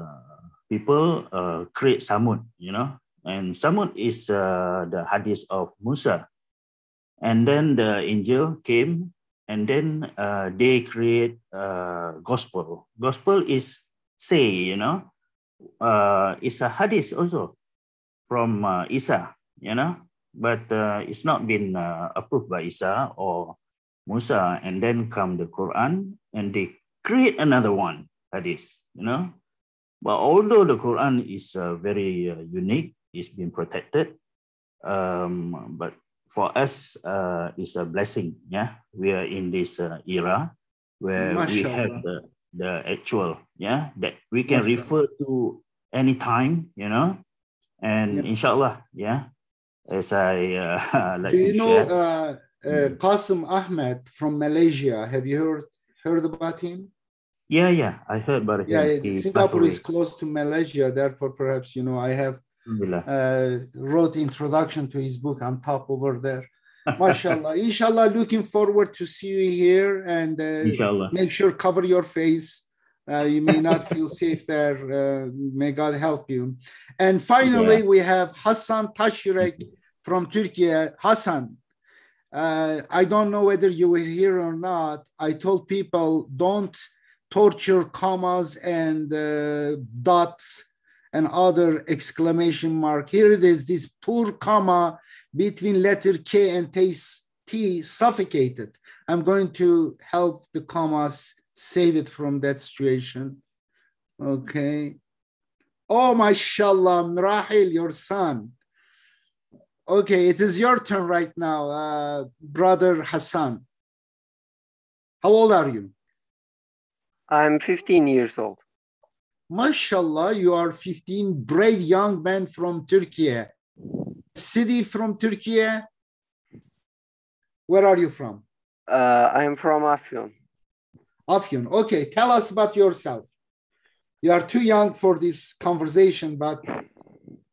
people uh, create Talmud, you know, and Talmud is the hadith of Musa. And then the angel came and then uh, they create uh, gospel. Gospel is say, you know, uh, it's a hadith also from uh, Isa, you know, but uh, it's not been uh, approved by Isa or Musa. And then come the Quran and they create another one, hadith, you know. But although the Quran is uh, very unique, it's been protected, um, but for us, uh, it's a blessing. Yeah, we are in this uh, era where we have the, the actual, yeah, that we can refer to anytime, you know, and yep. inshallah, yeah, as I uh, [laughs] like Do you know uh, uh, Kassim Ahmad from Malaysia? Have you heard heard about him? Yeah, yeah, I heard about Yeah, him. He passed Singapore is close to Malaysia. Therefore, perhaps you know I have. Uh, wrote introduction to his book on top over there. Mashallah. [laughs] Inshallah, looking forward to see you here and uh, make sure cover your face. Uh, you may not [laughs] feel safe there. Uh, may God help you. And finally, Yeah. we have Hassan Tashirek from Turkey. Hassan, uh, I don't know whether you were here or not. I told people don't torture commas and uh, dots and other exclamation mark. Here it is, this poor comma between letter K and T, T suffocated. I'm going to help the commas save it from that situation. Okay. Oh, mashallah, Mrahil, your son. Okay, it is your turn right now, uh, brother Hassan. How old are you? I'm 15 years old. Mashallah, you are 15 brave young men from Turkey. City from Turkey. Where are you from? Uh, I'm from Afyon. Afyon. Okay, tell us about yourself. You are too young for this conversation, but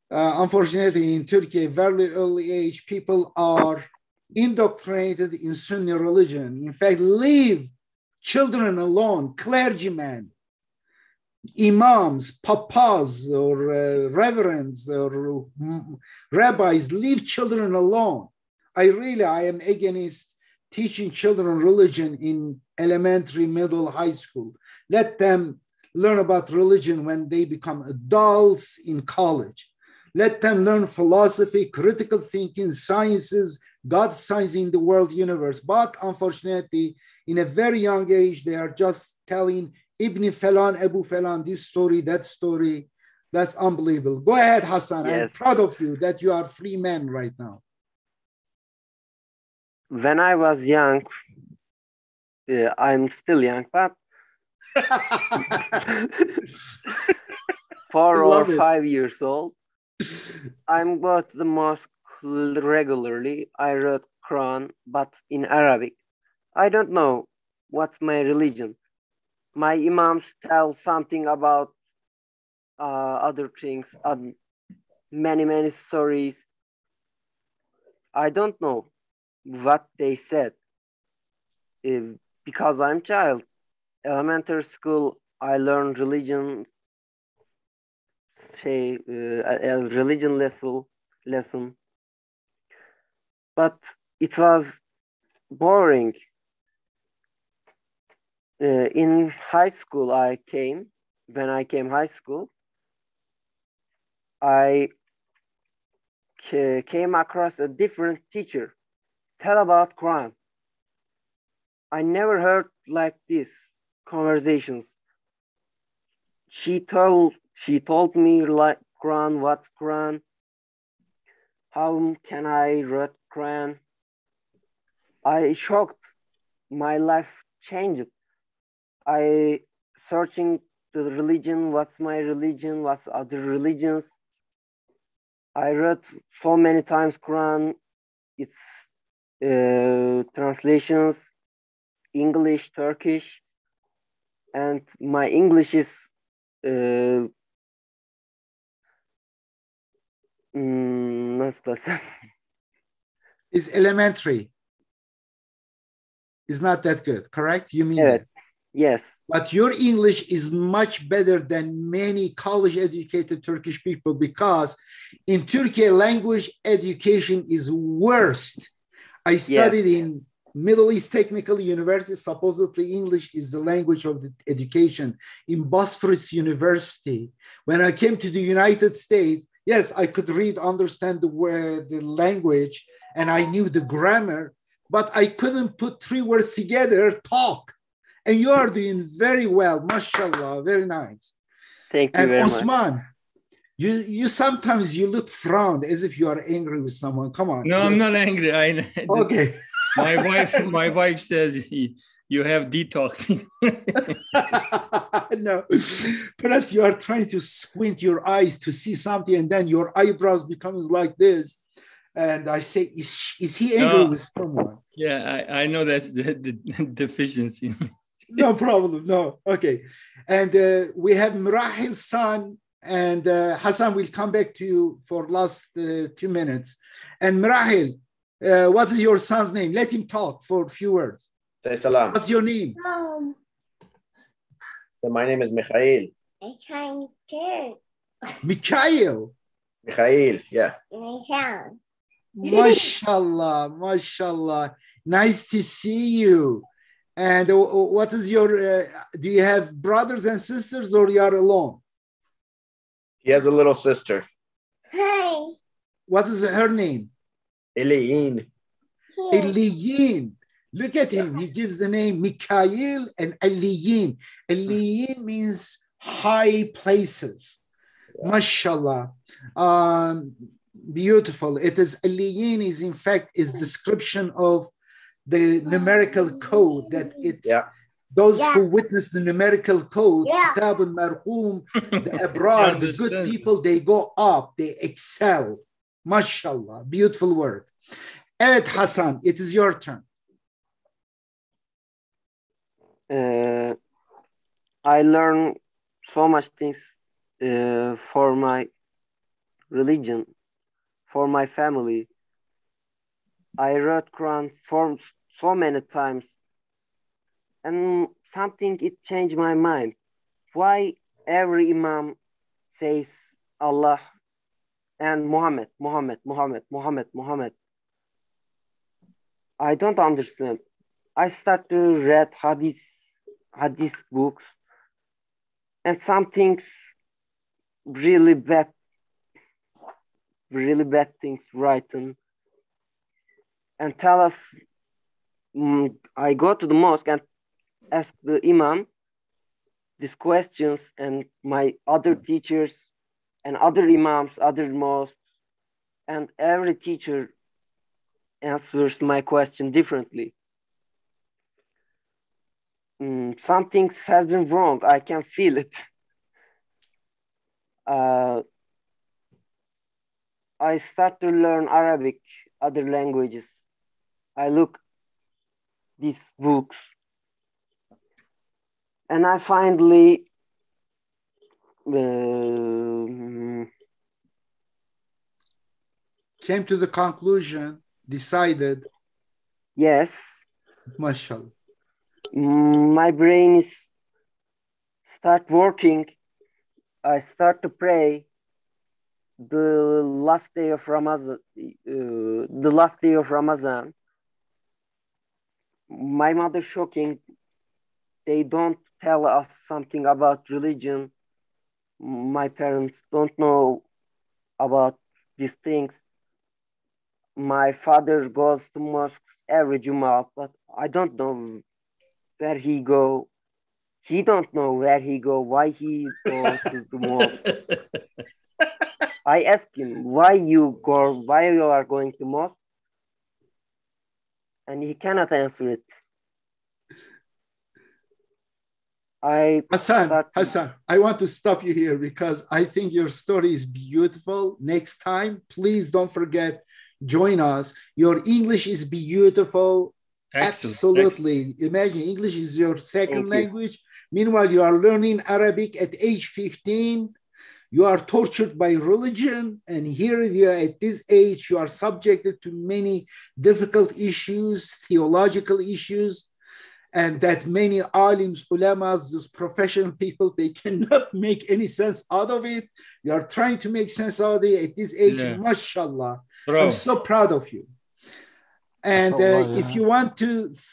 uh, unfortunately, in Turkey, very early age, people are indoctrinated in Sunni religion. In fact, leave children alone, clergymen, imams, papas, or uh, reverends, or mm, rabbis, leave children alone. I really, I am against teaching children religion in elementary, middle, high school. Let them learn about religion when they become adults in college. Let them learn philosophy, critical thinking, sciences, God science in the world universe. But unfortunately, in a very young age, they are just telling Ibn Falan, Abu Falan, this story, that story. That's unbelievable. Go ahead, Hassan. I'm proud of you that you are free man right now. When I was young, uh, I'm still young, but [laughs] four or it. five years old, I'm go to the mosque regularly. I read Quran, but in Arabic. I don't know what's my religion. My imams tell something about uh, other things, um, many many stories. I don't know what they said. If, because I'm child, elementary school, I learned religion, say uh, a religion lesson, lesson. But it was boring. Uh, in high school, I came. When I came high school, I came across a different teacher tell about Quran. I never heard like this conversations. She told she told me like Quran, what's Quran? How can I read Quran? I shocked. My life changed. I searching the religion, what's my religion, what's other religions. I read so many times Quran, its uh, translations, English, Turkish, and my English is uh, hmm, nasıl desem? Is elementary. Is not that good, correct? You mean Evet. Yes. But your English is much better than many college educated Turkish people because in Turkey, language education is worst. I studied in Middle East Technical University. Supposedly, English is the language of the education in Bosphorus University. When I came to the United States, yes, I could read, understand the word, the language, and I knew the grammar, but I couldn't put three words together, talk. And you are doing very well, mashallah, very nice. Thank you and very Osman, much. you you sometimes you look frowned as if you are angry with someone. Come on. No, I'm not angry. I [laughs] Okay. My wife, my wife says you have detoxing. [laughs] no, perhaps you are trying to squint your eyes to see something, and then your eyebrows becomes like this. And I say, is, is he angry No. with someone? yeah, I, I know that's the, the deficiency. [laughs] No problem. No. Okay. And uh, we have Mirahil's son, and uh, Hassan will come back to you for last uh, two minutes. And Mirahil, uh, what is your son's name? Let him talk for a few words. Say salam. What's your name? Mom, So my name is Mikhail. I trying to. Mikhail. Mikhail, yeah. My sound. Mashallah, mashallah. Nice to see you. And uh, what is your, uh, do you have brothers and sisters or you are alone? He has a little sister, Hey. What is her name? Elaine. Eliyin. Look at him. He gives the name Mikhail and Eliyin. Eliyin means high places. Mashallah. Um, beautiful. It is Eliyin is in fact is description of the numerical code that it Yeah. those Yeah. who witness the numerical code, Yeah. Kitab al-Marhum, [laughs] the abrar, the good people, they go up, they excel. Mashallah, beautiful word. Ed Hassan, it is your turn. Uh, I learn so much things uh, for my religion, for my family. I read Quran for so many times, and something it changed my mind. Why every imam says Allah and Muhammad, Muhammad, Muhammad, Muhammad, Muhammad? I don't understand. I start to read hadith, hadith books, and some things really bad, really bad things written, and tell us. Mm, I go to the mosque and ask the imam these questions, and my other teachers, and other imams, other mosques, and every teacher answers my question differently. Mm, something has been wrong. I can feel it. [laughs] Uh, I start to learn Arabic, other languages. I look these books, and I finally uh, Came to the conclusion, decided, yes, mashallah. Mm, my brain is start working. I start to pray the last day of ramadan uh, the last day of ramadan my mother shocking they don't tell us something about religion my parents don't know about these things my father goes to mosque every Juma, but I don't know where he go. He don't know where he go, why he go to the [laughs] mosque. I ask him why you go, why you are going to mosque, and he cannot answer it. I Hassan, Hassan, I want to stop you here because I think your story is beautiful. Next time, please don't forget, join us. Your English is beautiful. Excellent. Absolutely. Imagine English is your second Thank you. language. Meanwhile, you are learning Arabic at age 15. You are tortured by religion. And here you are at this age, you are subjected to many difficult issues, theological issues. and that many alims, ulamas, those professional people, they cannot [laughs] make any sense out of it. You are trying to make sense out of it at this age, Yeah. mashallah. Bro. I'm so proud of you. And uh, if you want to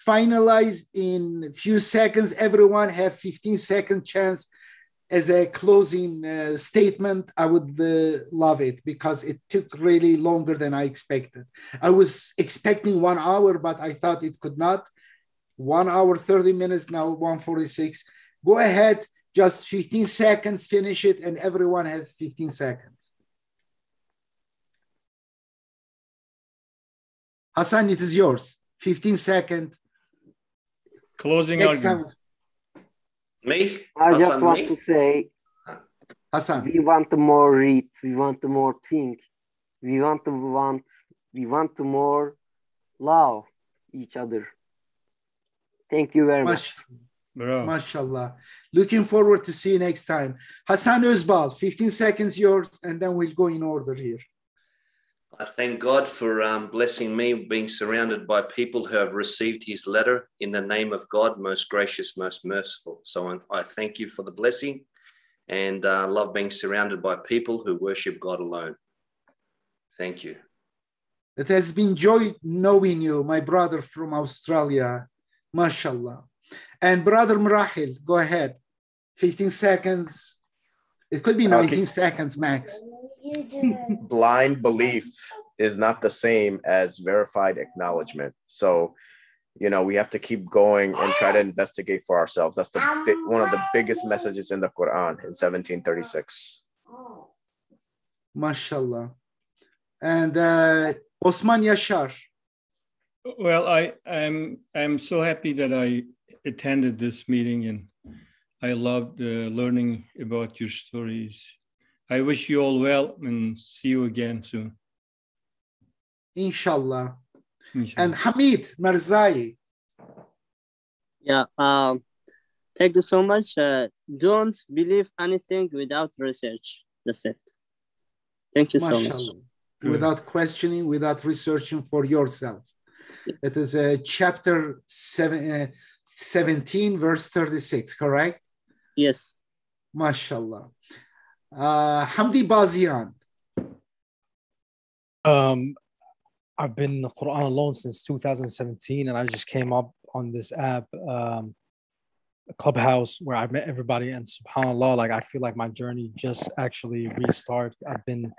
finalize in a few seconds, everyone have 15 second chance as a closing uh, statement. I would uh, love it because it took really longer than I expected. I was expecting one hour, but I thought it could not. One hour, 30 minutes, now 146. Go ahead, just 15 seconds, finish it, and everyone has 15 seconds. Hassan, it is yours. 15 seconds. Closing Next argument. time, Me? I just want me? to say Hassan. we want to more read, we want to more think, we want to want, we want to more love each other. Thank you very much. Mash- Bro. Mashallah. Looking forward to see you next time. Hassan Özbal, 15 seconds yours, and then we'll go in order here. I thank God for um, blessing me, being surrounded by people who have received his letter in the name of God, most gracious, most merciful. So I, I thank you for the blessing and uh, love being surrounded by people who worship God alone. Thank you. It has been joy knowing you, my brother from Australia. Mashallah. And brother Mrahil, go ahead. 15 seconds. It could be 19 Okay. seconds max. [laughs] blind belief is not the same as verified acknowledgement. So, you know, we have to keep going and try to investigate for ourselves. That's the big, one of the biggest messages in the Quran in 1736. Mashallah. And uh, Osman Yashar. Well, I am I'm so happy that I attended this meeting and I loved uh, learning about your stories. I wish you all well and see you again soon. Inshallah. Inshallah. And Hamid Marzai. Yeah. Um, thank you so much. Uh, don't believe anything without research. That's it. Thank you so much. Mashallah. Without questioning, without researching for yourself. It is uh, chapter seven, uh, 17, verse 36, correct? Yes. Mashallah. Uh, Hamdi Bazian. Um, I've been in the Quran alone since 2017, and I just came up on this app, um, Clubhouse, where I met everybody. And Subhanallah, like I feel like my journey just actually restarted. I've been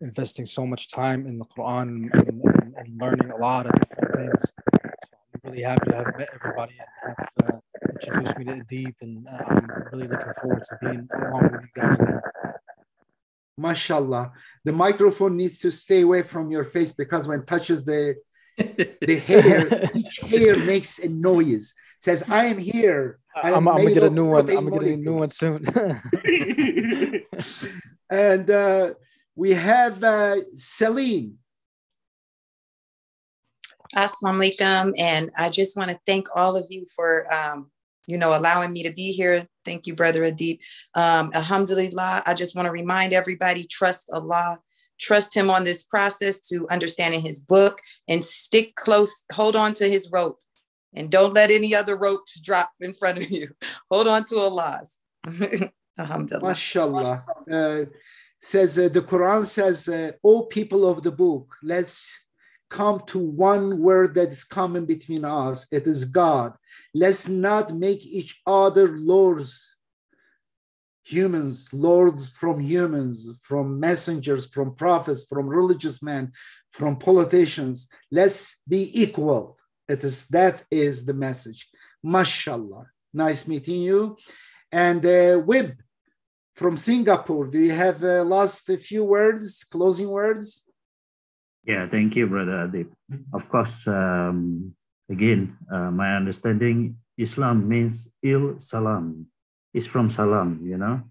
investing so much time in the Quran and, and, and learning a lot of different things. So I'm really happy to have met everybody and have uh, introduced me to Deep, and uh, I'm really looking forward to being along with you guys. Mashallah. The microphone needs to stay away from your face because when it touches the [laughs] the hair, each hair makes a noise. says, I am here. I am I'm, I'm gonna get a new one. I'm gonna get a new one soon. [laughs] And uh, we have uh, Celine. Assalamu alaikum. And I just want to thank all of you for, um, you know, allowing me to be here. Thank you, Brother Edip. Um, Alhamdulillah. I just want to remind everybody trust Allah, trust Him on this process to understanding His book and stick close, hold on to His rope. And don't let any other ropes drop in front of you. [laughs] Hold on to Allah's. [laughs] Alhamdulillah. Mashallah. Uh, says uh, the Quran says, uh, "O people of the book, let's come to one word that is common between us. It is God. Let's not make each other lords, humans, lords from humans, from messengers, from prophets, from religious men, from politicians. Let's be equal. It is that is the message. Mashallah. Nice meeting you. And uh, from Singapore, do you have uh, last few words, closing words? Yeah, thank you, Brother Edip. Of course, um, again, uh, my understanding, Islam means il salam. It's from salam, you know.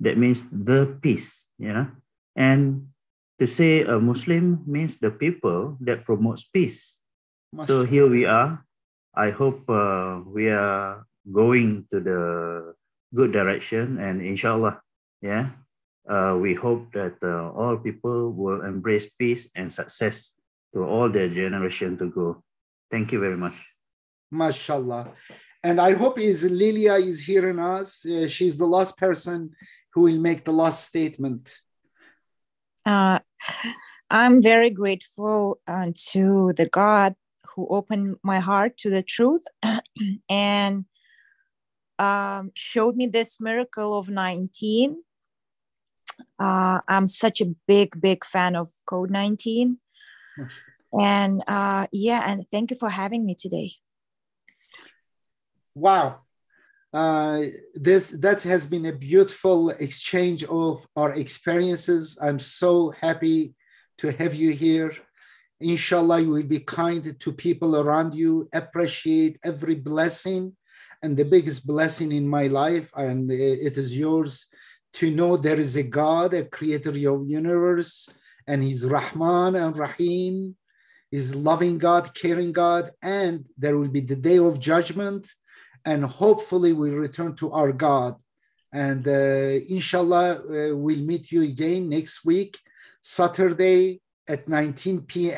That means the peace, you know. And to say a Muslim means the people that promotes peace. So here we are. I hope uh, we are going to the good direction, and inshallah, yeah, uh, we hope that uh, all people will embrace peace and success to all their generation to go. Thank you very much. Mashallah. And I hope is Lilia is hearing us. Uh, she's the last person who will make the last statement. Uh, I'm very grateful uh, to the God who opened my heart to the truth [clears throat] and um, showed me this miracle of 19. Uh, I'm such a big, big fan of Code 19. And uh, yeah, and thank you for having me today. Wow. Uh, this that has been a beautiful exchange of our experiences. I'm so happy to have you here. Inshallah, you will be kind to people around you, appreciate every blessing. And the biggest blessing in my life, and it is yours, to know there is a God, a creator of universe, and He's Rahman and Rahim, He's loving God, caring God, and there will be the day of judgment, and hopefully we'll return to our God. And uh, inshallah, uh, we'll meet you again next week, Saturday at 19 p.m.